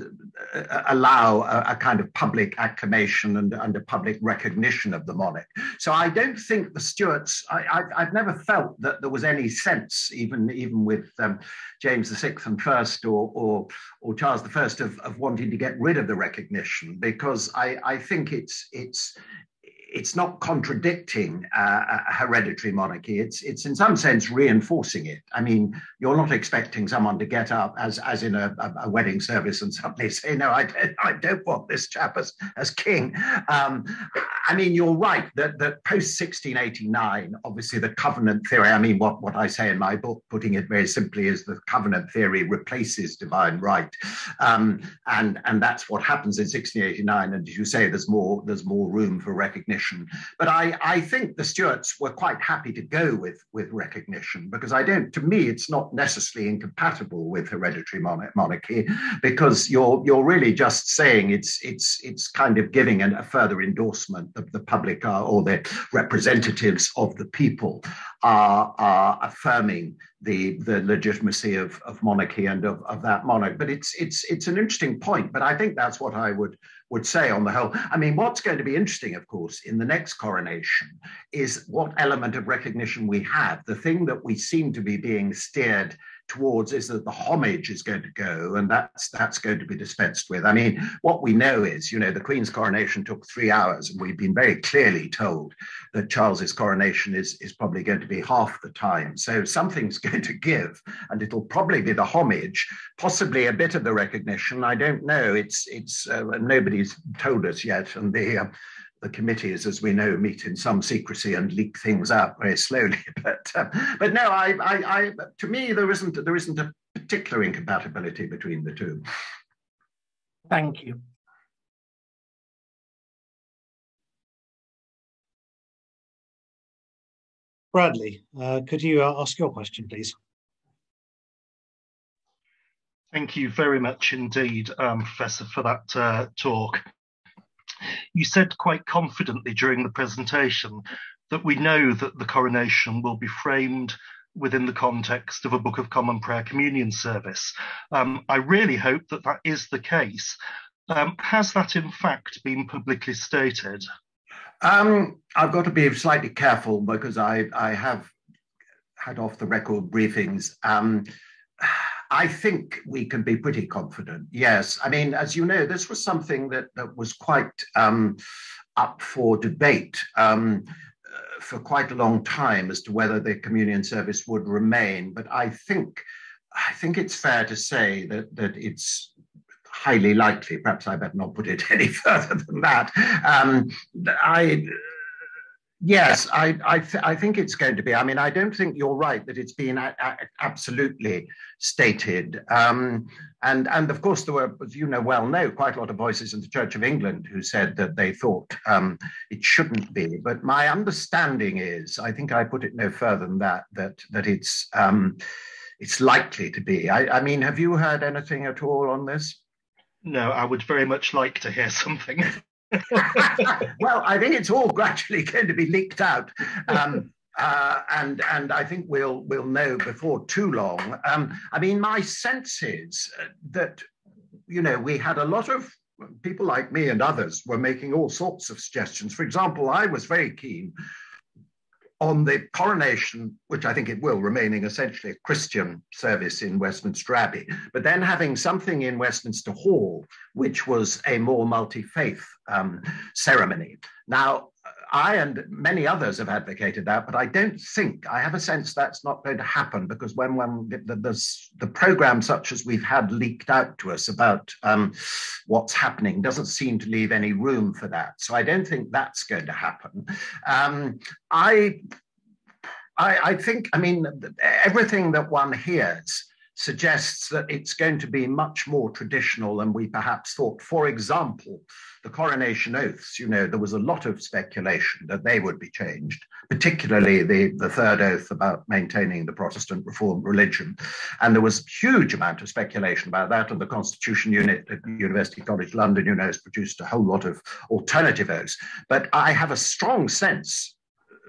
Speaker 2: allow a, a, kind of public acclamation and, and a public recognition of the monarch. So I don't think the Stuarts, I, have never felt that there was any sense, even, even with um, James VI and First or, or, or Charles I, of, of wanting to get rid of the recognition, because I, I think it's, it's, it's not contradicting uh, a hereditary monarchy. It's it's in some sense reinforcing it. I mean, you're not expecting someone to get up as as in a, a wedding service and suddenly (laughs) say, "No, I don't, I don't want this chap as as king." Um, I mean, you're right that that post 1689, obviously the covenant theory. I mean, what what I say in my book, putting it very simply, is the covenant theory replaces divine right, um, and and that's what happens in 1689. And as you say, there's more there's more room for recognition. But I, I think the Stuarts were quite happy to go with, with recognition because I don't, to me, it's not necessarily incompatible with hereditary monarchy because you're, you're really just saying it's, it's, it's kind of giving an, a further endorsement of the public uh, or the representatives of the people are, are affirming the, the legitimacy of, of monarchy and of, of that monarch. But it's, it's, it's an interesting point, but I think that's what I would would say on the whole. I mean, what's going to be interesting, of course, in the next coronation is what element of recognition we have. The thing that we seem to be being steered towards is that the homage is going to go, and that's that's going to be dispensed with. I mean, what we know is, you know, the Queen's coronation took three hours, and we've been very clearly told that Charles's coronation is is probably going to be half the time. So something's (laughs) going to give, and it'll probably be the homage, possibly a bit of the recognition. I don't know. It's it's uh, nobody's told us yet, and the uh, the committees, as we know, meet in some secrecy and leak things out very slowly. (laughs) But uh, but no, I, I, I, to me there isn't there isn't a particular incompatibility between the two.
Speaker 3: Thank you.
Speaker 1: Bradley, uh, could you uh, ask your question, please?
Speaker 4: Thank you very much indeed, um, Professor, for that uh, talk. You said quite confidently during the presentation that we know that the coronation will be framed within the context of a Book of Common Prayer communion service. Um, I really hope that that is the case. Um, has that in fact been publicly stated?
Speaker 2: Um, I've got to be slightly careful because I, I have had off the record briefings. I think we can be pretty confident. Yes. I mean, as you know, this was something that, that was quite um, up for debate um, uh, for quite a long time as to whether the communion service would remain. But I think I think it's fair to say that that it's highly likely. Perhaps I better not put it (laughs) any further than that. Um, I Yes, I I, th- I, think it's going to be. I mean, I don't think you're right that it's been a- a- absolutely stated. Um, and and of course, there were, as you know well know, quite a lot of voices in the Church of England who said that they thought um, it shouldn't be. But my understanding is, I think I put it no further than that, that that it's um, it's likely to be. I, I mean, have you heard anything at all on this?
Speaker 4: No, I would very much like to hear something. (laughs) (laughs)
Speaker 2: well, I think it's all gradually going to be leaked out. Um, (laughs) uh, and and I think we'll we'll know before too long. Um, I mean, my sense is that you know we had a lot of people like me and others were making all sorts of suggestions. For example, I was very keen on the coronation, which I think it will, remaining essentially a Christian service in Westminster Abbey, but then having something in Westminster Hall, which was a more multi faith um, ceremony. Now, I and many others have advocated that, but I don't think I have a sense that's not going to happen because when when the the, the program such as we've had leaked out to us about um, what's happening doesn't seem to leave any room for that. So I don't think that's going to happen. Um, I, I I think I mean everything that one hears suggests that it's going to be much more traditional than we perhaps thought. For example, the coronation oaths, you know, there was a lot of speculation that they would be changed, particularly the, the third oath about maintaining the Protestant Reformed religion. And there was a huge amount of speculation about that. And the Constitution Unit at University College London, you know, has produced a whole lot of alternative oaths. But I have a strong sense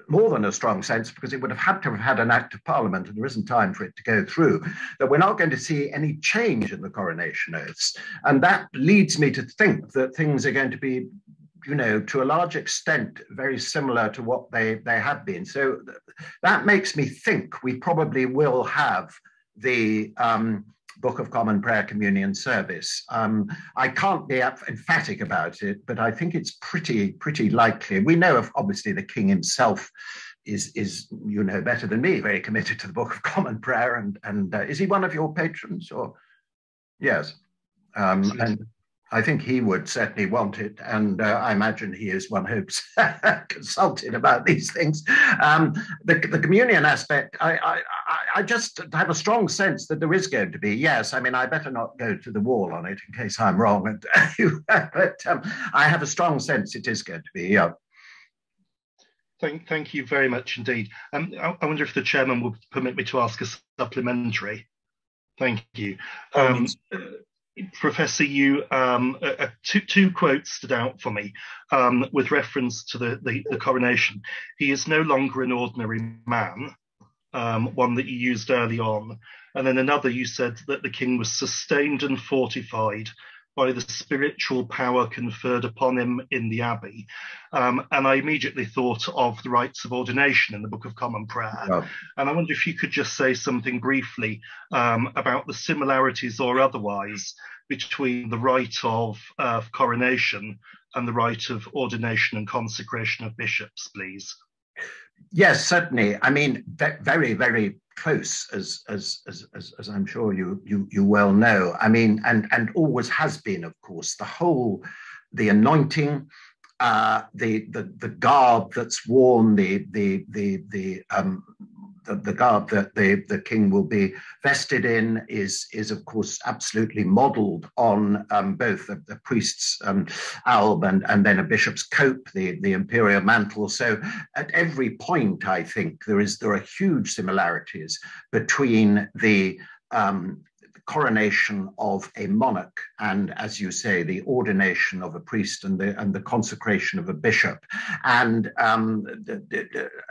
Speaker 2: more than a strong sense, because it would have had to have had an act of parliament, and there isn't time for it to go through, that we're not going to see any change in the coronation oaths. And that leads me to think that things are going to be you know, to a large extent, very similar to what they, they have been. So that makes me think we probably will have the um, Book of Common Prayer Communion service. Um, I can't be emphatic about it, but I think it's pretty pretty likely. We know, of, obviously, the King himself is is you know better than me, very committed to the Book of Common Prayer, and and uh, is he one of your patrons or? Yes, um, and I think he would certainly want it, and uh, I imagine he is, one hopes, (laughs) consulted about these things. Um, the, the communion aspect, I, I, I just have a strong sense that there is going to be. Yes, I mean, I better not go to the wall on it in case I'm wrong, (laughs) but um, I have a strong sense it is going to be. Yeah.
Speaker 4: Thank, thank you very much indeed. Um, I, I, wonder if the chairman would permit me to ask a supplementary. Thank you. Um, Professor, you um, uh, two, two quotes stood out for me um, with reference to the, the, the, coronation. He is no longer an ordinary man, um, one that you used early on. And then another, you said that the king was sustained and fortified by the spiritual power conferred upon him in the abbey. Um, and I immediately thought of the rites of ordination in the Book of Common Prayer. Oh. And I wonder if you could just say something briefly um, about the similarities or otherwise between the rite of uh, coronation and the rite of ordination and consecration of bishops, please.
Speaker 2: Yes, certainly. I mean, very, very close, as as as as, I'm sure you, you you well know. I mean, and and always has been, of course, the whole, the anointing, uh, the the the garb that's worn, the the the the um, the, the garb that the, the king will be vested in is, is of course, absolutely modeled on um, both the, the priest's um, alb and, and then a bishop's cope, the, the imperial mantle. So at every point, I think there is there are huge similarities between the um, coronation of a monarch and, as you say, the ordination of a priest and the and the consecration of a bishop, and um,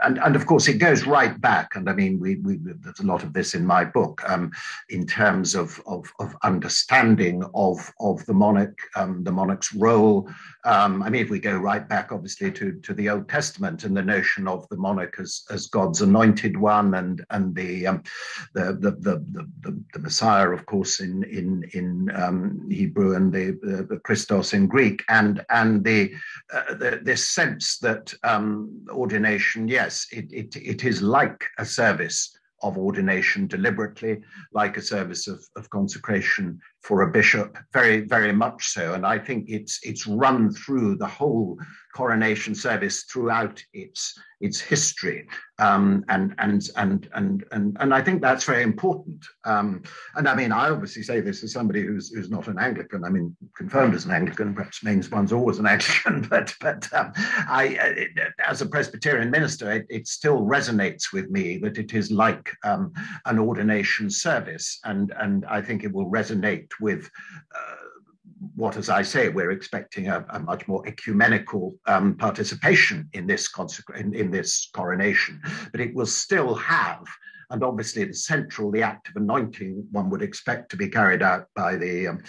Speaker 2: and and of course it goes right back. And I mean, we, we there's a lot of this in my book um, in terms of, of, of understanding of of the monarch, um, the monarch's role. Um, I mean, if we go right back, obviously, to to the Old Testament and the notion of the monarch as as God's anointed one and and the um, the, the, the the the Messiah of course, in in in um, Hebrew and the, the, the Christos in Greek, and and the, uh, the this sense that um, ordination, yes, it, it it is like a service of ordination deliberately, like a service of, of consecration for a bishop, very, very much so. And I think it's it's run through the whole coronation service throughout its its history, um, and, and and and and and I think that's very important. Um, and I mean, I obviously say this as somebody who's who's not an Anglican. I mean, confirmed as an Anglican, perhaps means one's always an Anglican. (laughs) But but um, I, as a Presbyterian minister, it, it, still resonates with me that it is like um, an ordination service, and and I think it will resonate with. Uh, what, as I say, we're expecting a, a much more ecumenical um, participation in this, in, in this coronation, but it will still have and obviously the central, the act of anointing, one would expect to be carried out by the, um,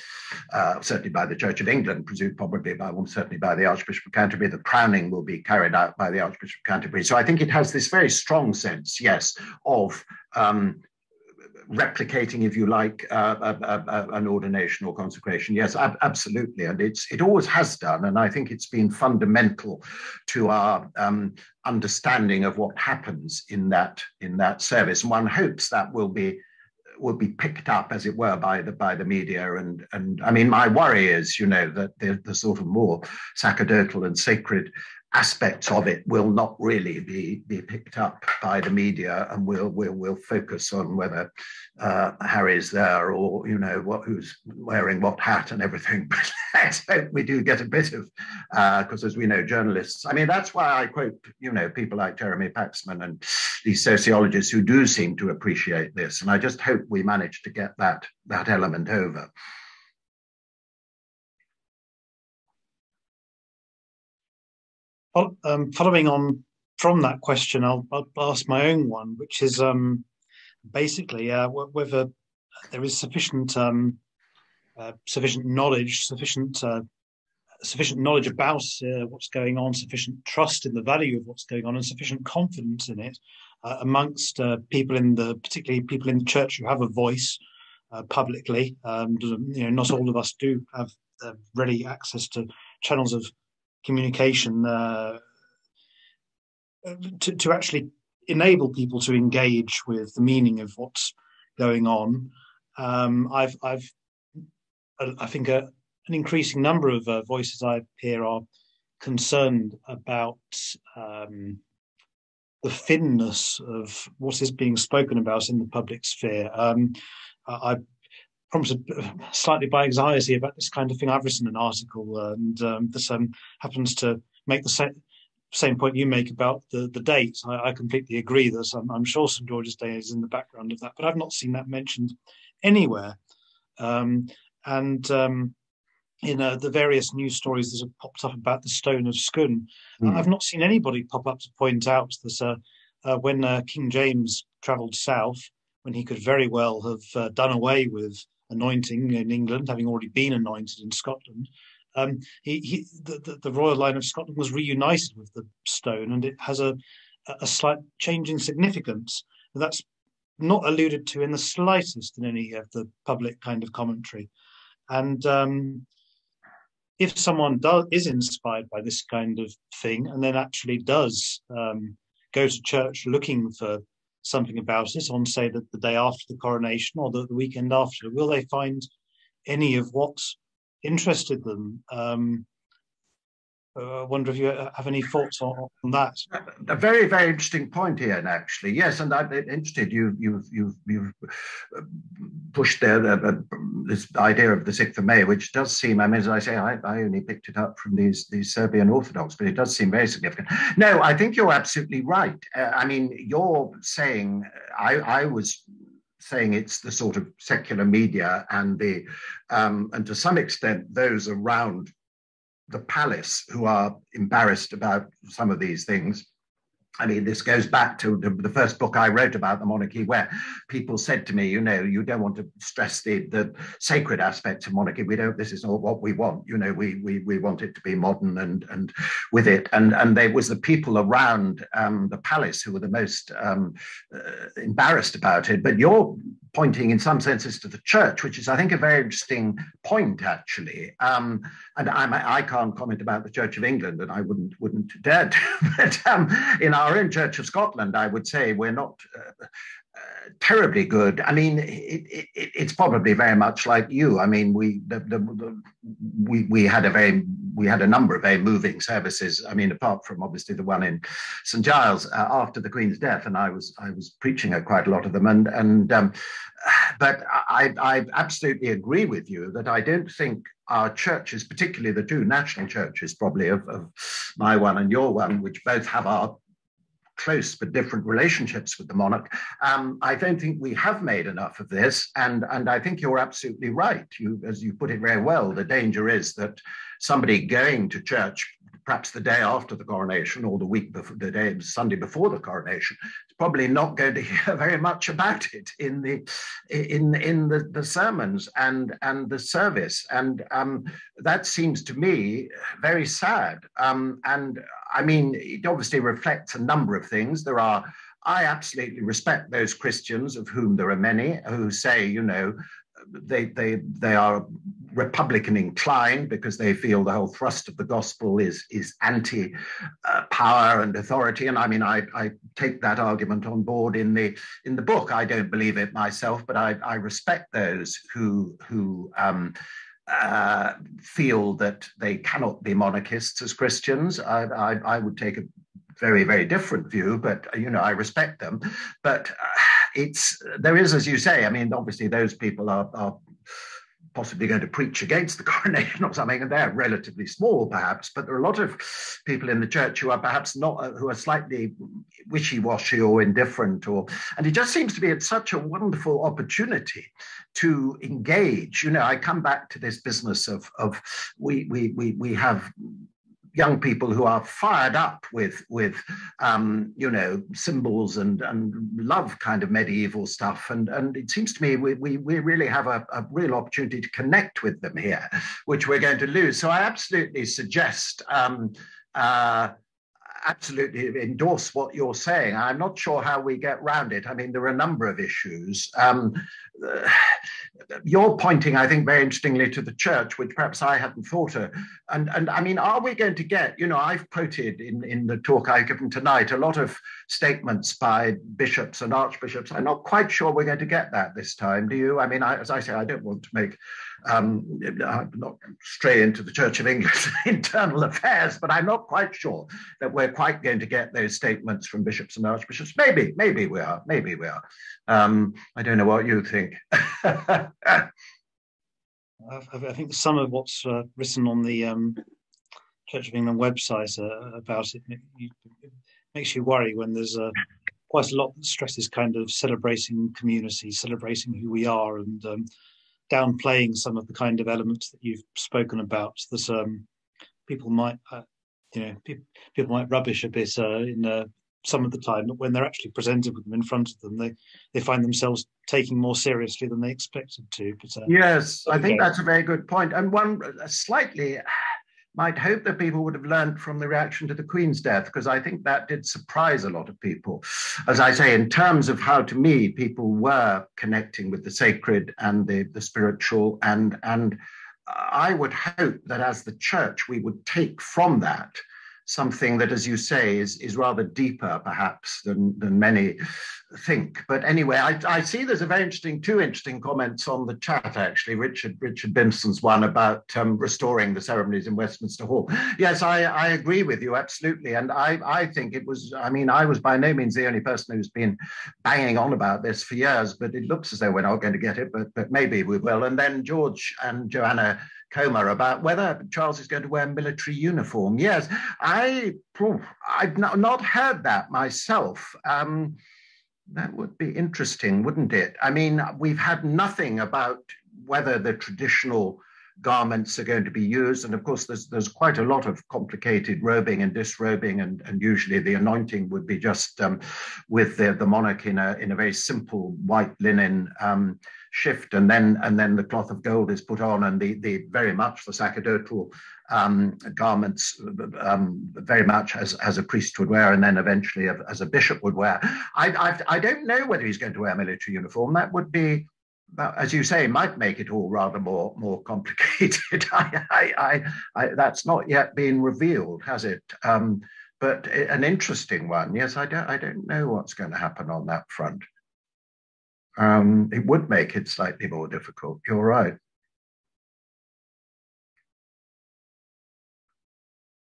Speaker 2: uh, certainly by the Church of England, presumed probably by, well, certainly by the Archbishop of Canterbury. The crowning will be carried out by the Archbishop of Canterbury. So I think it has this very strong sense, yes, of um, replicating, if you like, uh, a, a, an ordination or consecration. Yes, ab- absolutely, and it's it always has done, and I think it's been fundamental to our um, understanding of what happens in that in that service. And one hopes that will be will be picked up, as it were, by the by the media. And and I mean, my worry is, you know, that the, the sort of more sacerdotal and sacred aspects of it will not really be, be picked up by the media and we'll, we'll, we'll focus on whether uh, Harry's there or, you know, what, who's wearing what hat and everything. (laughs) But let's hope we do get a bit of, because uh, as we know, journalists, I mean, that's why I quote, you know, people like Jeremy Paxman and these sociologists who do seem to appreciate this. And I just hope we manage to get that, that element over.
Speaker 1: Um, following on from that question, I'll, I'll, ask my own one, which is um, basically uh, whether there is sufficient um, uh, sufficient knowledge, sufficient uh, sufficient knowledge about uh, what's going on, sufficient trust in the value of what's going on, and sufficient confidence in it uh, amongst uh, people in the, particularly people in the church who have a voice publicly. Um, you know, not all of us do have ready access to channels of communication uh, to, to actually enable people to engage with the meaning of what's going on. Um, I've, I've, I think a, an increasing number of uh, voices I hear are concerned about um, the thinness of what is being spoken about in the public sphere. Um, I prompted slightly by anxiety about this kind of thing. I've written an article, and um, this um, happens to make the same same point you make about the the date. I, I completely agree that I'm, I'm, sure St George's Day is in the background of that, but I've not seen that mentioned anywhere. Um, and um, in uh, the various news stories that have popped up about the Stone of Scone, mm. I've not seen anybody pop up to point out that uh, uh, when uh, King James travelled south, when he could very well have uh, done away with anointing in England, having already been anointed in Scotland. Um, he, he, the, the, royal line of Scotland was reunited with the stone, and it has a, a slight change in significance. That's not alluded to in the slightest in any of the public kind of commentary. And um, if someone does, is inspired by this kind of thing and then actually does um, go to church looking for something about it on, say, the, the day after the coronation or the, the, weekend after? Will they find any of what interested them? Um, I wonder if you have any thoughts on, on, that.
Speaker 2: A very, very interesting point here, actually. Yes, and I'm interested. You, you've, you've, you've uh, pushed there uh, this idea of the sixth of May, which does seem. I mean, as I say, I, I only picked it up from these these Serbian Orthodox, but it does seem very significant. No, I think you're absolutely right. Uh, I mean, you're saying I, I was saying it's the sort of secular media and the um, and to some extent those around the palace who are embarrassed about some of these things. I mean, this goes back to the, first book I wrote about the monarchy, where people said to me, you know, you don't want to stress the, the sacred aspects of monarchy. We don't, this is not what we want. You know, we, we, we want it to be modern and, and with it. And, and there was the people around um, the palace who were the most um, uh, embarrassed about it. But you're pointing in some senses to the church, which is, I think, a very interesting point, actually. Um, and I, I can't comment about the Church of England, and I wouldn't wouldn't dare to. (laughs) but um, in our own Church of Scotland, I would say we're not. Uh, terribly good. I mean, it, it, it's probably very much like you. I mean, we the, the, the, we we had a very we had a number of very moving services. I mean, apart from obviously the one in St Giles uh, after the Queen's death, and I was I was preaching at quite a lot of them. And and um, but I I absolutely agree with you that I don't think our churches, particularly the two national churches, probably of, of my one and your one, which both have our close but different relationships with the monarch. Um, I don't think we have made enough of this, and and I think you're absolutely right. You, as you put it very well, the danger is that somebody going to church perhaps the day after the coronation or the week before the day Sunday before the coronation is probably not going to (laughs) hear very much about it in the in in the, the sermons and and the service and um, that seems to me very sad um, and I mean, it obviously reflects a number of things. There are, I absolutely respect those Christians, of whom there are many, who say, you know, they they they are Republican inclined because they feel the whole thrust of the gospel is is anti uh, power and authority. And I mean, I, I take that argument on board in the in the book. I don't believe it myself, but I, I respect those who who um, uh, feel that they cannot be monarchists as Christians. I, I, I, would take a very, very different view, but you know, I respect them. But uh, it's there is, as you say, I mean, obviously those people are, are possibly going to preach against the (laughs) coronation or something, and they're relatively small, perhaps. But there are a lot of people in the church who are perhaps not, uh, who are slightly wishy-washy or indifferent, or and it just seems to be at such a wonderful opportunity to engage. You know, I come back to this business of of we we we we have young people who are fired up with with um, you know symbols and and love kind of medieval stuff and and it seems to me we we, we really have a, a real opportunity to connect with them here which we're going to lose so i absolutely suggest um, uh, absolutely endorse what you're saying. I'm not sure how we get round it. I mean, there are a number of issues. Um, you're pointing, I think, very interestingly to the church, which perhaps I hadn't thought of. And, and I mean, are we going to get, you know, I've quoted in, in the talk I've given tonight a lot of statements by bishops and archbishops. I'm not quite sure we're going to get that this time. Do you? I mean, I, as I say, I don't want to make um, I'm not stray into the Church of England's (laughs) internal affairs, but I'm not quite sure that we're quite going to get those statements from bishops and archbishops. Maybe, maybe we are, maybe we are. Um, I don't know what you think. (laughs)
Speaker 1: I think some of what's uh, written on the um, Church of England website uh, about it, it, makes you worry when there's uh, quite a lot that stresses kind of celebrating community, celebrating who we are, and um, downplaying some of the kind of elements that you've spoken about that um, people might, uh, you know, people, people might rubbish a bit uh, in uh, some of the time, but when they're actually presented with them in front of them, they, they find themselves taking more seriously than they expected to.
Speaker 2: But, uh, yes, I think that's a very good point. And one uh, slightly might hope that people would have learned from the reaction to the Queen's death, because I think that did surprise a lot of people. As I say, in terms of how to me people were connecting with the sacred and the, the spiritual, and and I would hope that as the church we would take from that something that, as you say, is, is rather deeper perhaps than, than many think. But anyway, I, I see there's a very interesting, two interesting comments on the chat actually. Richard Richard Bimson's one about um, restoring the ceremonies in Westminster Hall. Yes, I, I agree with you absolutely, and I I think it was. I mean, I was by no means the only person who's been banging on about this for years, but it looks as though we're not going to get it, but but maybe we will. And then George and Joanna Comer about whether Charles is going to wear military uniform. Yes, I, I've not heard that myself. Um, that would be interesting, wouldn't it? I mean, we've had nothing about whether the traditional garments are going to be used. And of course, there's, there's quite a lot of complicated robing and disrobing, and, and usually the anointing would be just um, with the, the monarch in a, in a very simple white linen um, shift, and then and then the cloth of gold is put on, and the the very much the sacerdotal um, garments, um, very much as as a priest would wear, and then eventually as a bishop would wear. I, I I don't know whether he's going to wear military uniform. That would be as you say, might make it all rather more more complicated. (laughs) I, I, I, I, that's not yet been revealed, has it? Um, but an interesting one. Yes, I don't. I don't know what's going to happen on that front. Um, it would make it slightly more difficult. You're right.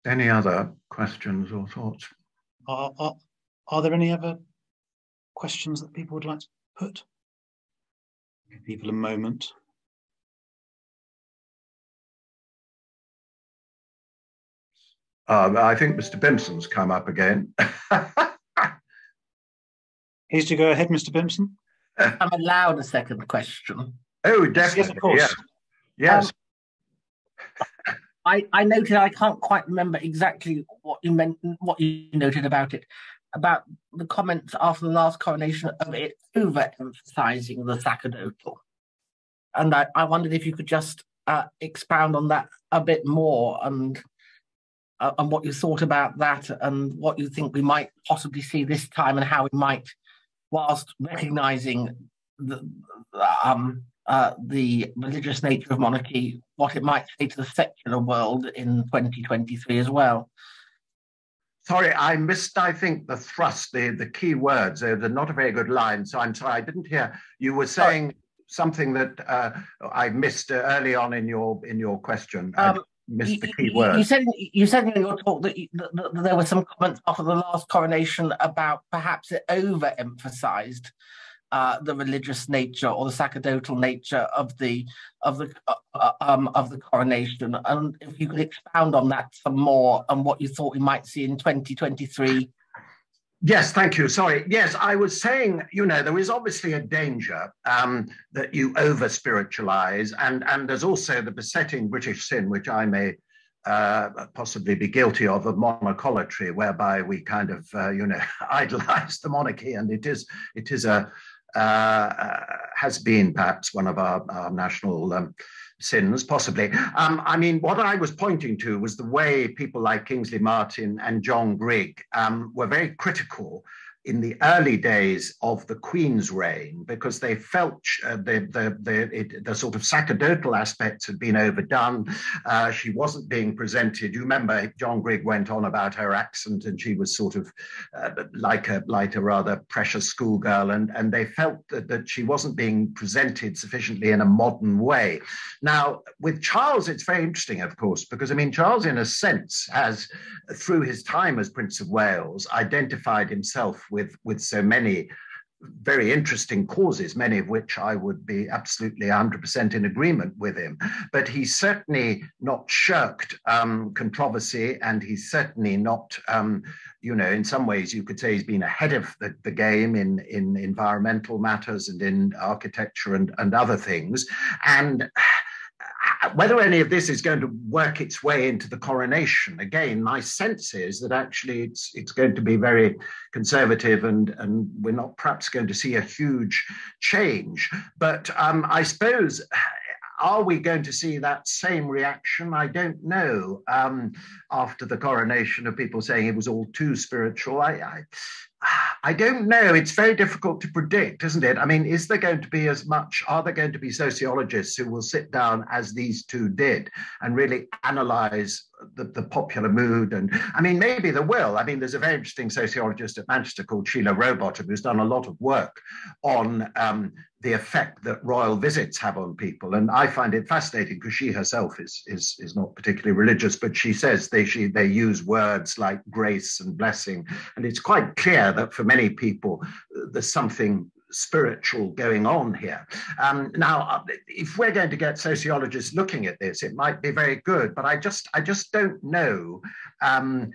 Speaker 2: Any other questions or thoughts?
Speaker 1: Are, are, are there any other questions that people would like to put? Give people a moment.
Speaker 2: Um, I think Mr. Bimson's come up again. (laughs)
Speaker 1: Here's to go ahead, Mr. Bimson.
Speaker 3: I'm allowed a second question.
Speaker 2: Oh, definitely. Yes, of course. Yes. yes.
Speaker 3: Um, I, I noted I can't quite remember exactly what you meant what you noted about it about the comments after the last coronation of it overemphasizing the sacerdotal. And I, I wondered if you could just uh, expound on that a bit more and uh, and what you thought about that and what you think we might possibly see this time and how we might, whilst recognizing the um, uh, the religious nature of monarchy, what it might say to the secular world in 2023 as well.
Speaker 2: Sorry, I missed, I think, the thrust, the, the key words. They're, not a very good line, so I'm sorry, I didn't hear. You were saying sorry. something that uh, I missed uh, early on in your in your question. Um, missed you, the key word.
Speaker 3: You said you said in your talk that, you, that, that, there were some comments after the last coronation about perhaps it overemphasized uh, the religious nature or the sacerdotal nature of the of the uh, uh, um, of the coronation, and if you could expound on that some more and what you thought we might see in 2023.
Speaker 2: Yes, thank you. Sorry. Yes, I was saying, you know, there is obviously a danger um, that you over spiritualize, and and there's also the besetting British sin, which I may uh, possibly be guilty of a monarcholatry, whereby we kind of, uh, you know, (laughs) idolize the monarchy, and it is it is a uh, has been perhaps one of our, our national um, sins, possibly. Um, I mean, what I was pointing to was the way people like Kingsley Martin and John Grigg um, were very critical in the early days of the Queen's reign because they felt uh, the, the, the, it, the, sort of sacerdotal aspects had been overdone. Uh, she wasn't being presented. You remember John Grigg went on about her accent and she was sort of uh, like, a, like a rather precious schoolgirl, and, and they felt that, that she wasn't being presented sufficiently in a modern way. Now, with Charles, it's very interesting, of course, because I mean, Charles, in a sense, has, through his time as Prince of Wales, identified himself with, with so many very interesting causes, many of which I would be absolutely 100% in agreement with him. But he's certainly not shirked um, controversy, and he's certainly not, um, you know, in some ways you could say he's been ahead of the, the game in, in environmental matters and in architecture and, and other things. And whether any of this is going to work its way into the coronation, again, my sense is that actually it's it's going to be very conservative, and and we're not perhaps going to see a huge change. But um, I suppose. Are we going to see that same reaction? I don't know. Um, after the coronation of people saying it was all too spiritual, I, I I don't know. It's very difficult to predict, isn't it? I mean, is there going to be as much? Are there going to be sociologists who will sit down as these two did and really analyze the, the popular mood. And I mean, maybe there will. I mean, there's a very interesting sociologist at Manchester called Sheila Rowbottom who's done a lot of work on um, the effect that royal visits have on people. And I find it fascinating because she herself is, is, is not particularly religious, but she says they, she, they use words like grace and blessing. And it's quite clear that for many people, there's something spiritual going on here. Um, now, uh, if we're going to get sociologists looking at this, it might be very good, but I just, I just don't know. Um,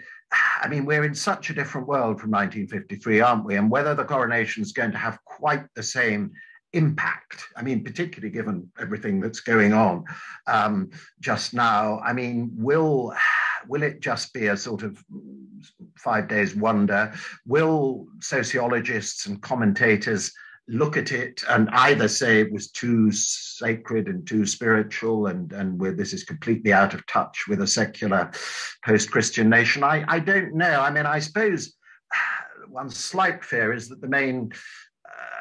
Speaker 2: I mean, we're in such a different world from 1953, aren't we? And whether the coronation is going to have quite the same impact. I mean, particularly given everything that's going on um, just now. I mean, will will it just be a sort of five days wonder? Will sociologists and commentators look at it and either say it was too sacred and too spiritual and and where this is completely out of touch with a secular post-christian nation i i don't know i mean i suppose one slight fear is that the main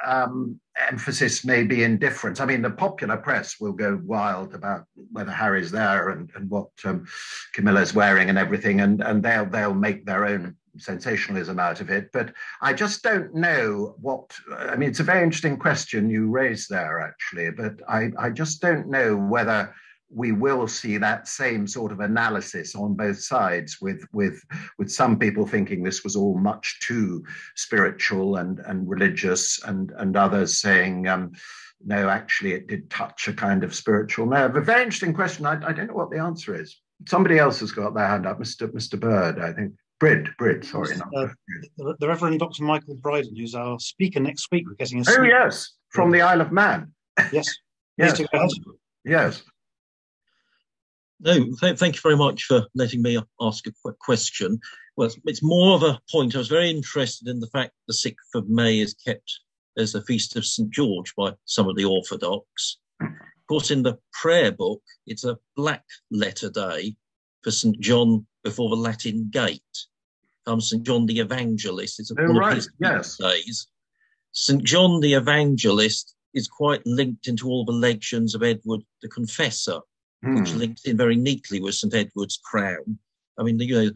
Speaker 2: um, emphasis may be in difference. I mean, the popular press will go wild about whether Harry's there and, and what um, Camilla's wearing and everything, and, and they'll they'll make their own sensationalism out of it, but I just don't know what. I mean, it's a very interesting question you raised there, actually, but I, I just don't know whether we will see that same sort of analysis on both sides with with with some people thinking this was all much too spiritual and and religious and and others saying um, no actually it did touch a kind of spiritual nerve a very interesting question I, I don't know what the answer is somebody else has got their hand up mr mr bird i think Brid, Brid, sorry. Uh,
Speaker 1: the, the, Reverend Dr. Michael Bryden, who's our speaker next week. We're getting a.
Speaker 2: Oh, yes, from the Isle of Man.
Speaker 1: Yes. (laughs)
Speaker 2: yes. Yes.
Speaker 5: No, th- thank you very much for letting me ask a quick question. Well, it's more of a point. I was very interested in the fact the 6th of May is kept as the feast of St. George by some of the Orthodox. Of course, in the prayer book, it's a black letter day for St. John before the Latin Gate. Um, St. John the Evangelist. It's a
Speaker 2: oh, right. his yes.
Speaker 5: days. St. John the Evangelist is quite linked into all the legends of Edward the Confessor mm. which links in very neatly with St Edward's crown. I mean, you know,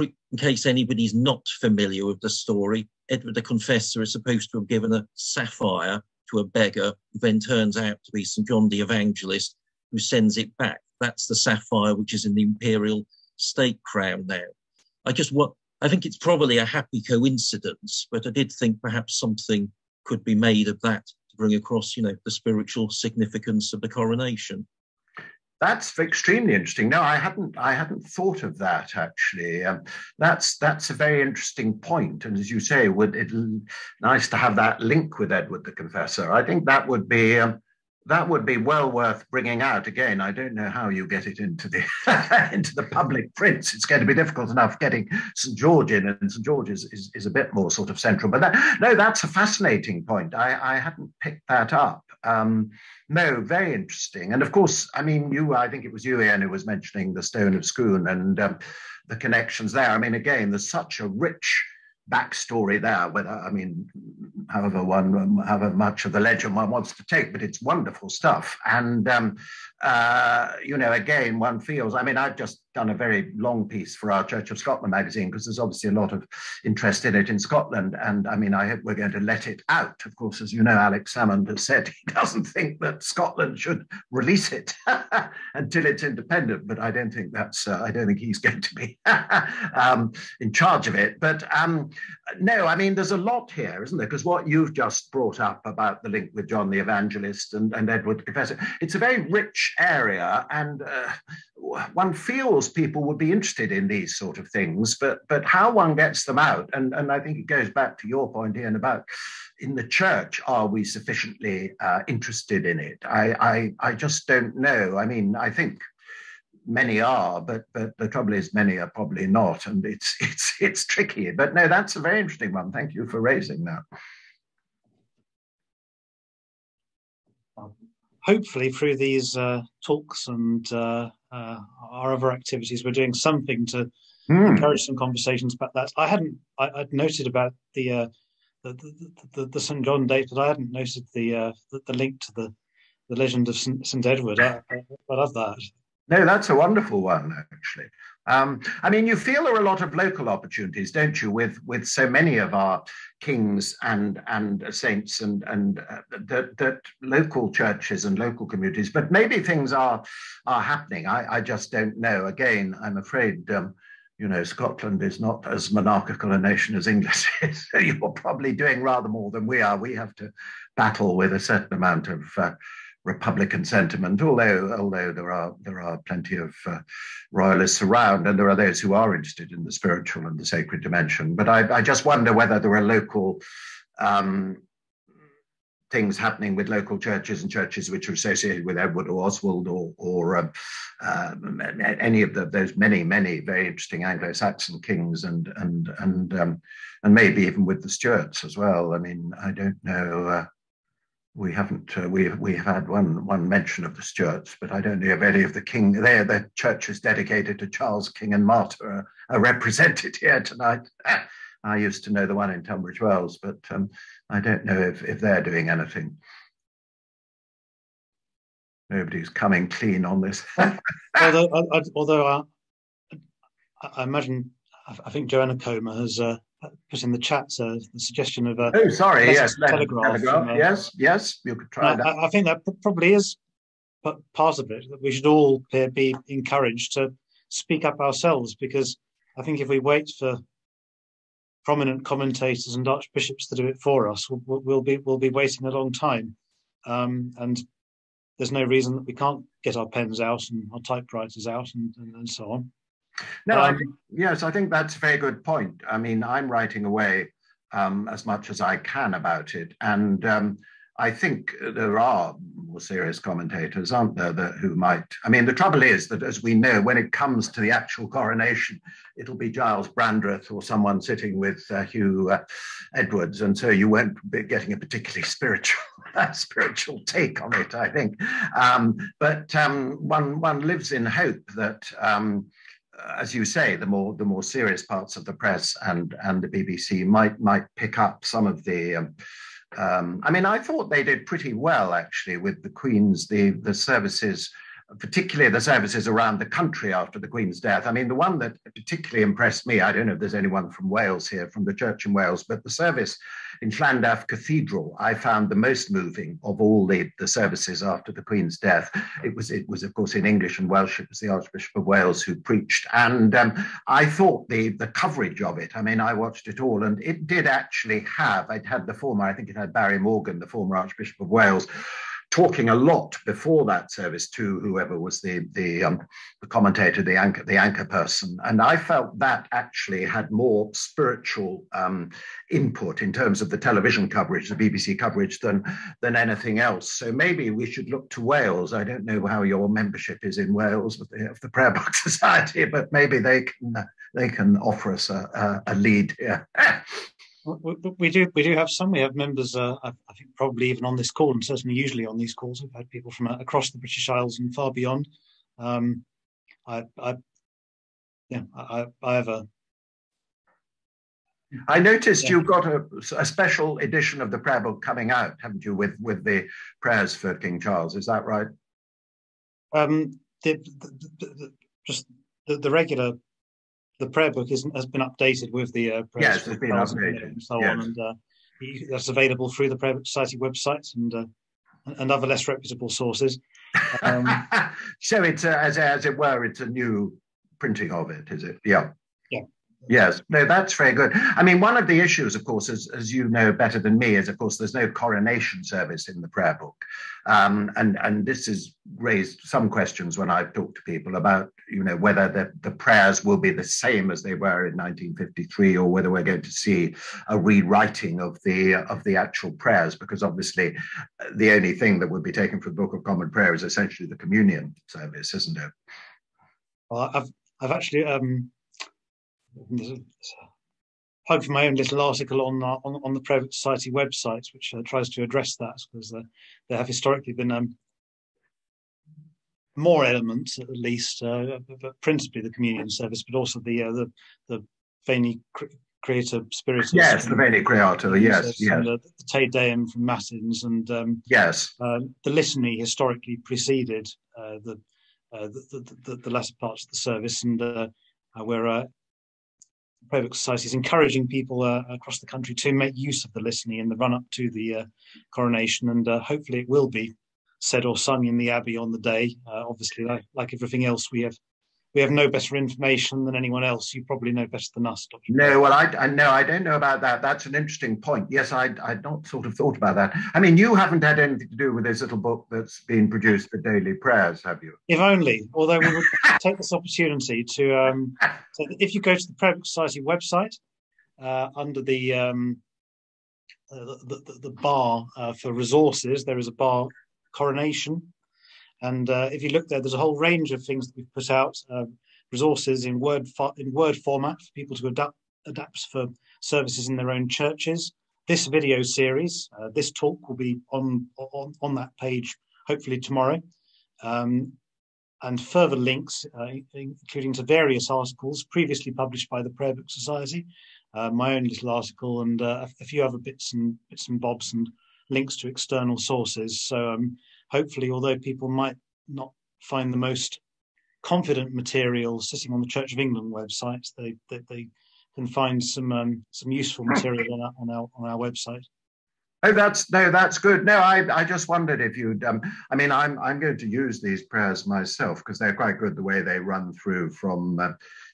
Speaker 5: in case anybody's not familiar with the story, Edward the Confessor is supposed to have given a sapphire to a beggar, who then turns out to be St John the Evangelist, who sends it back. That's the sapphire which is in the imperial state crown now. I just what I think it's probably a happy coincidence, but I did think perhaps something could be made of that to bring across, you know, the spiritual significance of the coronation.
Speaker 2: That's extremely interesting. No, I hadn't. I hadn't thought of that actually. Um, that's that's a very interesting point. And as you say, would it nice to have that link with Edward the Confessor? I think that would be um, that would be well worth bringing out. Again, I don't know how you get it into the (laughs) into the public prints. It's going to be difficult enough getting St George in, and St George is, is, is a bit more sort of central. But that, no, that's a fascinating point. I, I hadn't picked that up. Um, no, very interesting. And of course, I mean, you, I think it was you, Ian, who was mentioning the Stone of Scone and um, the connections there. I mean, again, there's such a rich backstory there. Whether I mean, however one, however much of the legend one wants to take, but it's wonderful stuff. And um, uh, you know, again, one feels. I mean, I've just done a very long piece for our Church of Scotland magazine because there's obviously a lot of interest in it in Scotland. And I mean, I hope we're going to let it out. Of course, as you know, Alex Salmond has said (laughs) he doesn't think that Scotland should release it (laughs) until it's independent. But I don't think that's, uh, I don't think he's going to be (laughs) um, in charge of it. But um, no, I mean, there's a lot here, isn't there? Because what you've just brought up about the link with John the Evangelist and, and Edward the Confessor, it's a very rich area. And uh, one feels people would be interested in these sort of things, but but how one gets them out, and and I think it goes back to your point, Ian, about in the church, are we sufficiently uh, interested in it? I, I I just don't know. I mean, I think many are, but but the trouble is many are probably not, and it's (laughs) it's it's tricky. But no, that's a very interesting one. Thank you for raising that.
Speaker 1: Hopefully, through these uh, talks and uh, uh, our other activities, we're doing something to mm. encourage some conversations about that. I hadn't, I, would noted about the, uh, the, the, the, the, St. John date, but I hadn't noted the, uh, the, the, link to the, the legend of St. St. Edward. I, I love that.
Speaker 2: No, that's a wonderful one, actually. Um, I mean, you feel there are a lot of local opportunities, don't you, with with so many of our kings and and saints and and uh, that that local churches and local communities. But maybe things are are happening. I, I just don't know. Again, I'm afraid. Um, you know, Scotland is not as monarchical a nation as England (laughs) is. so you're probably doing rather more than we are. We have to battle with a certain amount of uh, Republican sentiment, although although there are there are plenty of uh, royalists around, and there are those who are interested in the spiritual and the sacred dimension. But I, I just wonder whether there are local um, things happening with local churches and churches which are associated with Edward or Oswald or, or um, um, any of the, those many, many very interesting Anglo-Saxon kings and and and um, and maybe even with the Stuarts as well. I mean, I don't know. Uh, we haven't uh, we we have had one one mention of the Stuarts, but I don't know if any of the king there the churches dedicated to Charles King and Martyr are, are represented (laughs) here tonight. (laughs) I used to know the one in Tunbridge Wells, but um, I don't know if if they're doing anything. Nobody's coming clean on this. (laughs)
Speaker 1: although I, although I, I imagine I think Joanna Comer has uh, put in the chat uh, the suggestion of a.
Speaker 2: oh, sorry, yes,
Speaker 1: telegraph.
Speaker 2: telegraph. From, yes, yes, you could try that.
Speaker 1: I, I think that probably is part of it that we should all be encouraged to speak up ourselves because I think if we wait for prominent commentators and archbishops to do it for us, we'll, we'll be we'll be waiting a long time, um, and there's no reason that we can't get our pens out and our typewriters out and, and, and so on.
Speaker 2: No, um, I think, yes, I think that's a very good point. I mean, I'm writing away um, as much as I can about it, and um, I think there are more serious commentators, aren't there, that, who might. I mean, the trouble is that, as we know, when it comes to the actual coronation, it'll be Giles Brandreth or someone sitting with uh, Huw uh, Edwards, and so you won't be getting a particularly spiritual (laughs) spiritual take on it. I think, um, but um, one one lives in hope that. Um, as you say, the more the more serious parts of the press and and the BBC might might pick up some of the um, um, I mean, I thought they did pretty well actually with the Queen's, the, the services, particularly the services around the country after the Queen's death. I mean, the one that particularly impressed me, I don't know if there's anyone from Wales here, from the church in Wales, but the service in Llandaff Cathedral, I found the most moving of all the, the services after the Queen's death. It was, it was, of course, in English and Welsh. It was the Archbishop of Wales who preached. And um, I thought the, the coverage of it, I mean, I watched it all, and it did actually have, it had the former, I think it had Barry Morgan, the former Archbishop of Wales, talking a lot before that service to whoever was the the, um, the commentator, the anchor, the anchor person, and I felt that actually had more spiritual um, input in terms of the television coverage, the BBC coverage, than than anything else. So maybe we should look to Wales. I don't know how your membership is in Wales of the, of the Prayer Book (laughs) Society, but maybe they can uh, they can offer us a, a, a lead here. (laughs)
Speaker 1: We, we, do we do have some. We have members, uh, I, I, think, probably even on this call, and certainly usually on these calls, we've had people from uh, across the British Isles and far beyond. Um, I, I, yeah, I, I have a.
Speaker 2: I noticed yeah. you've got a, a, special edition of the prayer book coming out, haven't you, with with the prayers for King Charles? Is that right?
Speaker 1: Um, the, the, the, just the, the regular the prayer book is, has been updated with the uh,
Speaker 2: yes, it's been updated
Speaker 1: and so yes. on, and uh, that's available through the Prayer Book Society website and uh, and other less reputable sources.
Speaker 2: Um, (laughs) so it's a, as as it were, it's a new printing of it, is it? Yeah.
Speaker 1: Yeah.
Speaker 2: Yes, no, that's very good. I mean, one of the issues, of course, as, as you know better than me, is of course there's no coronation service in the prayer book, um, and and this has raised some questions when I've talked to people about you know whether the, the prayers will be the same as they were in 1953, or whether we're going to see a rewriting of the of the actual prayers, because obviously the only thing that would be taken from the Book of Common Prayer is essentially the communion service, isn't it?
Speaker 1: Well, I've I've actually um, for my own little article on uh, on, on the Book Society website, which uh, tries to address that because uh, there have historically been um, more elements, at least, uh, but principally the communion service, but also the uh, the the Veni Creator Spiritus.
Speaker 2: Yes, the Veni Creator. Yes, yes.
Speaker 1: And, the, the Te Deum from Matins, and um,
Speaker 2: yes,
Speaker 1: um, the litany historically preceded uh, the, the, the, the latter parts of the service, and we're Prayer Book Society is encouraging people uh, across the country to make use of the litany in the run up to the uh, coronation, and uh, hopefully it will be said or sung in the abbey on the day. Uh, obviously, like, like, everything else, we have we have no better information than anyone else. You probably know better than us, Dr.
Speaker 2: No, well, I, I no, I don't know about that. That's an interesting point. Yes, I I'd not sort of thought about that. I mean, you haven't had anything to do with this little book that's been produced for daily prayers, have you?
Speaker 1: If only. Although we would (laughs) take this opportunity to, um, so if you go to the Prayer Book Society website uh, under the, um, uh, the, the, the bar uh, for resources, there is a bar coronation and uh, if you look there, there's a whole range of things that we've put out, uh, resources in word in word format for people to adapt adapt for services in their own churches. This video series, uh, this talk will be on, on on that page hopefully tomorrow, um, and further links, uh, including to various articles previously published by the Prayer Book Society, uh, my own little article, and uh, a few other bits and bits and bobs and links to external sources. So um, hopefully, although people might not find the most confident material sitting on the Church of England website. They they, they can find some um, some useful material on our, on our on our website.
Speaker 2: Oh, that's no, that's good. No, I, I just wondered if you'd. Um, I mean, I'm I'm going to use these prayers myself because they're quite good the way they run through from uh,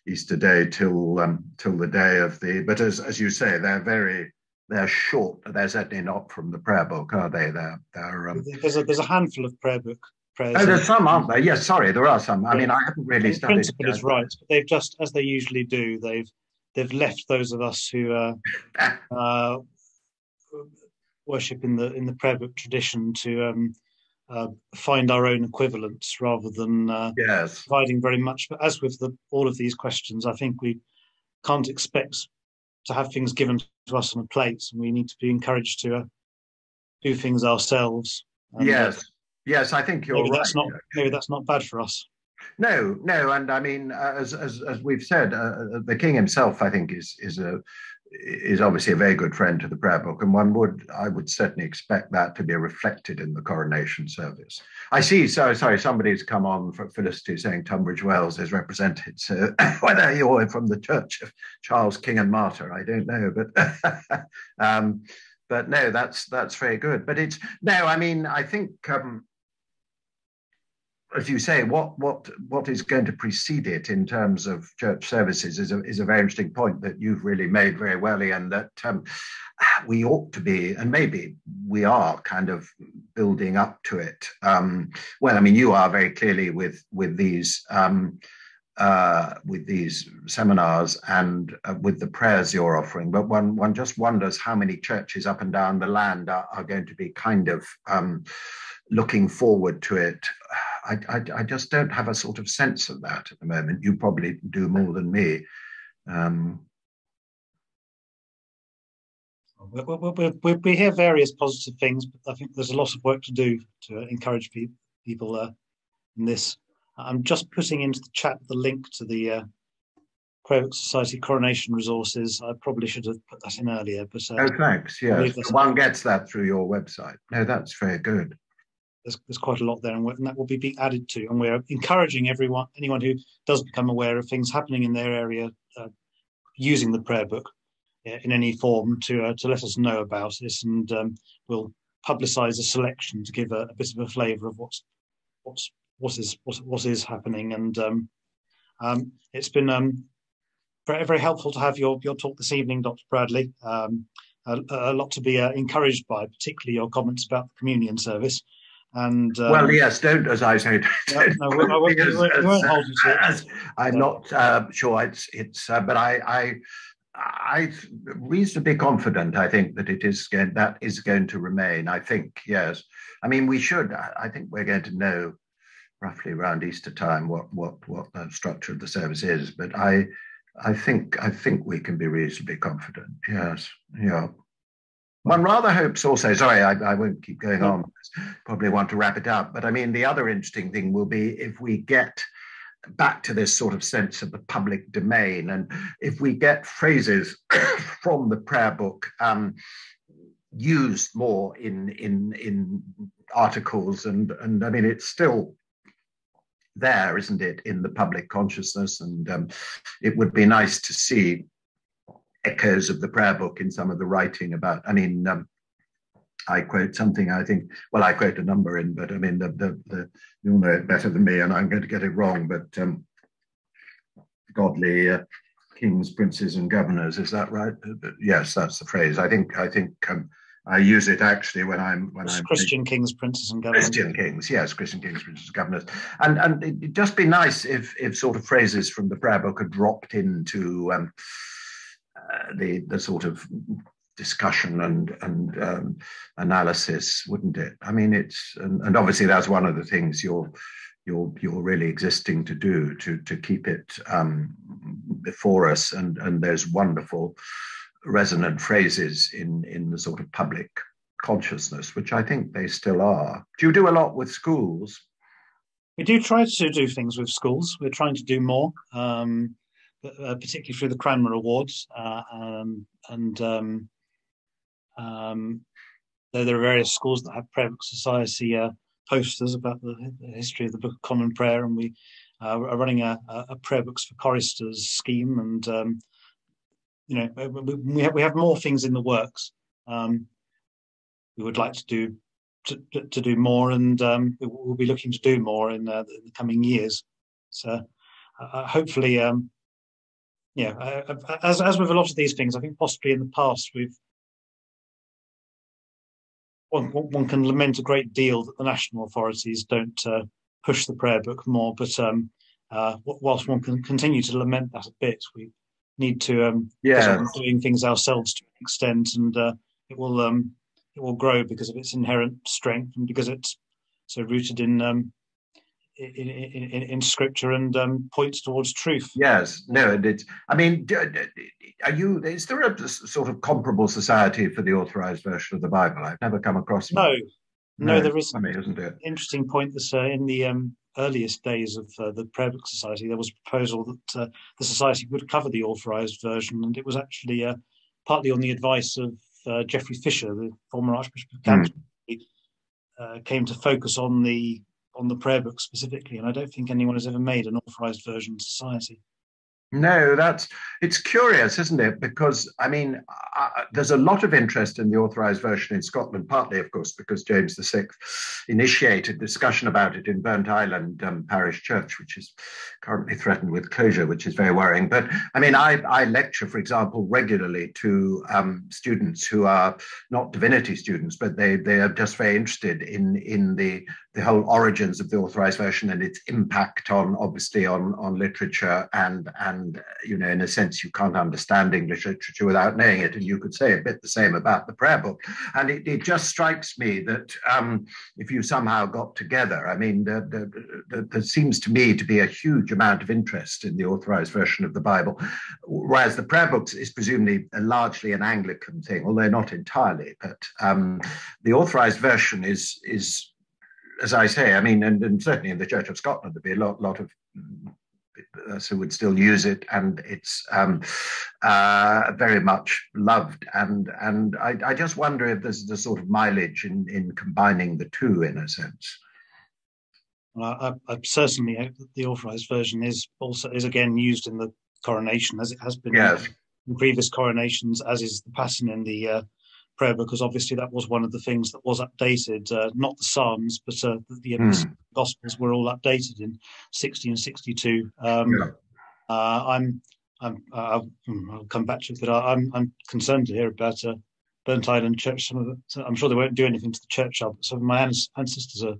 Speaker 2: Easter Day till um, till the day of the. But as as you say, they're very they're short. They're certainly not from the prayer book, are they? They're they're. Um...
Speaker 1: There's a there's a handful of prayer book prayers.
Speaker 2: Oh, there's some, aren't there? Yes, sorry, there are some. I mean, I haven't really studied.
Speaker 1: Principle is right, but they've just as they usually do. They've they've left those of us who uh, (laughs) uh, worship in the in the prayer book tradition to um, uh, find our own equivalents rather than uh,
Speaker 2: yes.
Speaker 1: providing very much. But as with the, all of these questions, I think we can't expect to have things given to us on a plate, and we need to be encouraged to uh, do things ourselves.
Speaker 2: And, uh, yes, yes, I think you're
Speaker 1: maybe
Speaker 2: right.
Speaker 1: That's not, maybe that's not bad for us.
Speaker 2: No, no, and I mean, uh, as as as we've said, uh, the king himself, I think, is is a is obviously a very good friend to the prayer book, and one would, I would certainly expect that to be reflected in the coronation service. I see. So sorry, somebody's come on for Felicity saying Tunbridge Wells is represented. So (laughs) whether you're from the Church of Charles King and Martyr, I don't know, but (laughs) um, but no, that's that's very good. But it's no, I mean, I think. Um, as you say, what what what is going to precede it in terms of church services is a is a very interesting point that you've really made very well, Ian. That um, we ought to be, and maybe we are, kind of building up to it. Um, well, I mean, you are very clearly with with these. Um, uh, with these seminars and uh, with the prayers you're offering, but one one just wonders how many churches up and down the land are, are going to be kind of um, looking forward to it. I, I, I, just don't have a sort of sense of that at the moment. You probably do more than me. Um,
Speaker 1: we, we, we, hear various positive things, but I think there's a lot of work to do to encourage pe- people uh, in this. I'm just putting into the chat the link to the uh, Prayer Society coronation resources. I probably should have put that in earlier, but uh,
Speaker 2: oh, thanks. Yes, one gets that through your website. No, that's very good
Speaker 1: there's, there's quite a lot there, and, and, that will be being added to. And we're encouraging everyone, anyone who does become aware of things happening in their area, uh, using the prayer book in any form, to uh, to let us know about this, and um, we'll publicise a selection to give a, a, bit of a flavour of what's what's what is what, what is happening. And um, um, it's been um, very very helpful to have your your talk this evening, Dr. Bradley. Um, a, a, lot to be uh, encouraged by, particularly your comments about the communion service. And um,
Speaker 2: well, yes, don't as I say. (laughs) No, no, we, won't, as, we won't hold you to as, I'm not uh, sure it's it's, uh, but I I I reasonably confident. I think that it is going that is going to remain. I think yes. I mean, we should. I think we're going to know roughly around Easter time what what what the structure of the service is. But I I think I think we can be reasonably confident. Yes. Yeah. One rather hopes also, sorry, I, I, won't keep going on, probably want to wrap it up. But I mean, the other interesting thing will be if we get back to this sort of sense of the public domain, and if we get phrases (coughs) from the prayer book um, used more in, in, in articles, and, and I mean, it's still there, isn't it, in the public consciousness? And um, it would be nice to see echoes of the prayer book in some of the writing about, I mean, um, I quote something, I think, well, I quote a number in, but I mean, the, the, the you'll know it better than me, and I'm going to get it wrong, but um, godly uh, kings, princes, and governors, is that right? Uh, yes, that's the phrase. I think, I think um, I use it actually when I'm when I'm
Speaker 1: Christian kings, princes, and governors.
Speaker 2: Christian kings, yes, Christian kings, princes, and governors, and and it'd just be nice if if sort of phrases from the prayer book are dropped into um, uh, the the sort of discussion and and um, analysis, wouldn't it? I mean, it's and, and, obviously that's one of the things you're you're you're really existing to do to to keep it um, before us, and and there's wonderful resonant phrases in in the sort of public consciousness, which I think they still are. Do you do a lot with schools?
Speaker 1: We do try to do things with schools. We're trying to do more. Um, uh, particularly through the Cranmer Awards, uh, um, and um, um, there, there, are various schools that have Prayer Book Society uh, posters about the, the, history of the Book of Common Prayer, and we uh, are running a, a, prayer books for choristers scheme, and um, you know we have, we have more things in the works. Um, we would like to do to, to do more, and um, we'll be looking to do more in, uh, the coming years. So hopefully, yeah, uh, uh, as as with a lot of these things, I think possibly in the past we've one, one can lament a great deal that the national authorities don't uh, push the prayer book more. But um, uh, whilst one can continue to lament that a bit, we need to um,
Speaker 2: yeah.
Speaker 1: doing things ourselves to an extent, and uh, it will um, it will grow because of its inherent strength and because it's so rooted in um, in, in, in, scripture and um, points towards truth.
Speaker 2: Yes, no, and it's. I mean, are you? Is there a sort of comparable society for the authorized version of the Bible? I've never come across.
Speaker 1: No, no, no there is.
Speaker 2: I mean, isn't it?
Speaker 1: Interesting point. This uh, in the um, earliest days of uh, the Prayer Book Society, there was a proposal that uh, the society would cover the authorized version, and it was actually uh, partly on the advice of uh, Geoffrey Fisher, the former Archbishop of Canterbury, mm. came to focus on the on the prayer book specifically, and I don't think anyone has ever made an authorized version of society.
Speaker 2: No, that's it's curious, isn't it? Because I mean, there's a lot of interest in the authorized version in Scotland, partly, of course, because James VI initiated discussion about it in Burntisland um, Parish Church, which is currently threatened with closure, which is very worrying. But I mean, I, I lecture, for example, regularly to um, students who are not divinity students, but they they are just very interested in in the the whole origins of the authorized version and its impact on obviously on on literature and and you know in a sense you can't understand english literature without knowing it and you could say a bit the same about the prayer book. And it, it just strikes me that um, if you somehow got together i mean the, the, the, there seems to me to be a huge amount of interest in the authorized version of the bible whereas the prayer books is presumably largely an anglican thing although not entirely but um, the authorized version is is as I say, I mean, and, and, certainly in the Church of Scotland, there'd be a lot, lot of us who would still use it, and it's um, uh, very much loved. And and I, I, just wonder if there's the sort of mileage in in combining the two in a sense.
Speaker 1: Well, I, I certainly hope that the authorized version is also is again used in the coronation as it has been
Speaker 2: yes.
Speaker 1: in previous coronations, as is the pattern in the uh, prayer because obviously that was one of the things that was updated, uh, not the Psalms, but uh, the, mm. Gospels were all updated in 60 and 62. Um, yeah. uh, I'm, I'm, I'll, I'll, come back to it, but I'm, I'm concerned to hear about uh, Burntisland Church. Some of the, I'm sure they won't do anything to the church, but some of my ancestors are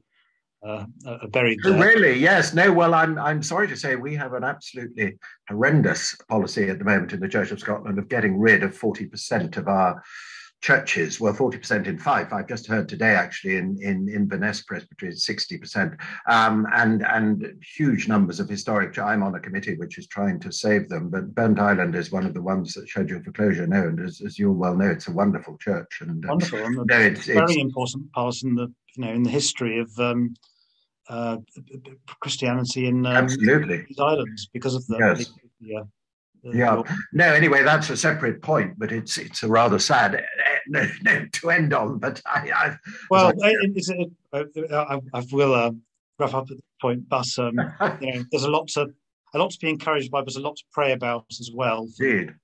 Speaker 1: uh, buried
Speaker 2: there. Really? Yes. No. Well, I'm I'm sorry to say we have an absolutely horrendous policy at the moment in the Church of Scotland of getting rid of forty percent of our churches were 40% in Fife. I've just heard today, actually, in, in Inverness Presbytery, 60%, um, and, and huge numbers of historic. I'm on a committee which is trying to save them, but Burntisland is one of the ones that's scheduled for closure now. And as, as you well know, it's a wonderful church. And,
Speaker 1: uh, wonderful. And no, it's, very it's, important part in the, you know, in the history of um, uh, Christianity in um,
Speaker 2: absolutely
Speaker 1: these islands because of the,
Speaker 2: yes. the, the uh, yeah. No. Anyway, that's a separate point, but it's it's a rather sad no, to end on. But I, I
Speaker 1: well, I, it, I, I will uh, wrap up at the point. But um, (laughs) you know, there's a lot to a lot to be encouraged by. There's a lot to pray about as well.
Speaker 2: Indeed.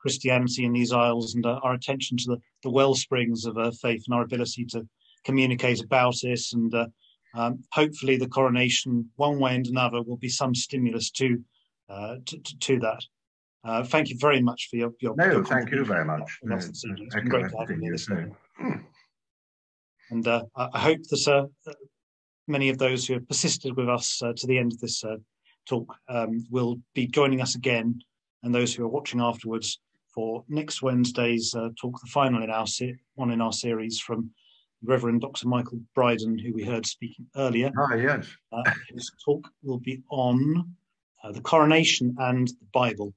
Speaker 1: Christianity in these isles and uh, our attention to the, the well springs of uh, faith and our ability to communicate about it. And uh, um, hopefully, the coronation, one way and another, will be some stimulus to uh, to, to, to, that. Uh, thank you very much for your. your
Speaker 2: no,
Speaker 1: your
Speaker 2: thank you very much. No,
Speaker 1: it's been great to have you here this morning. And uh, I hope that uh, many of those who have persisted with us uh, to the end of this uh, talk um, will be joining us again, and those who are watching afterwards for next Wednesday's uh, talk, the final in our one in our series from Reverend Dr. Michael Bryden, who we heard speaking earlier.
Speaker 2: Ah, yes.
Speaker 1: his talk will be on the coronation and the Bible.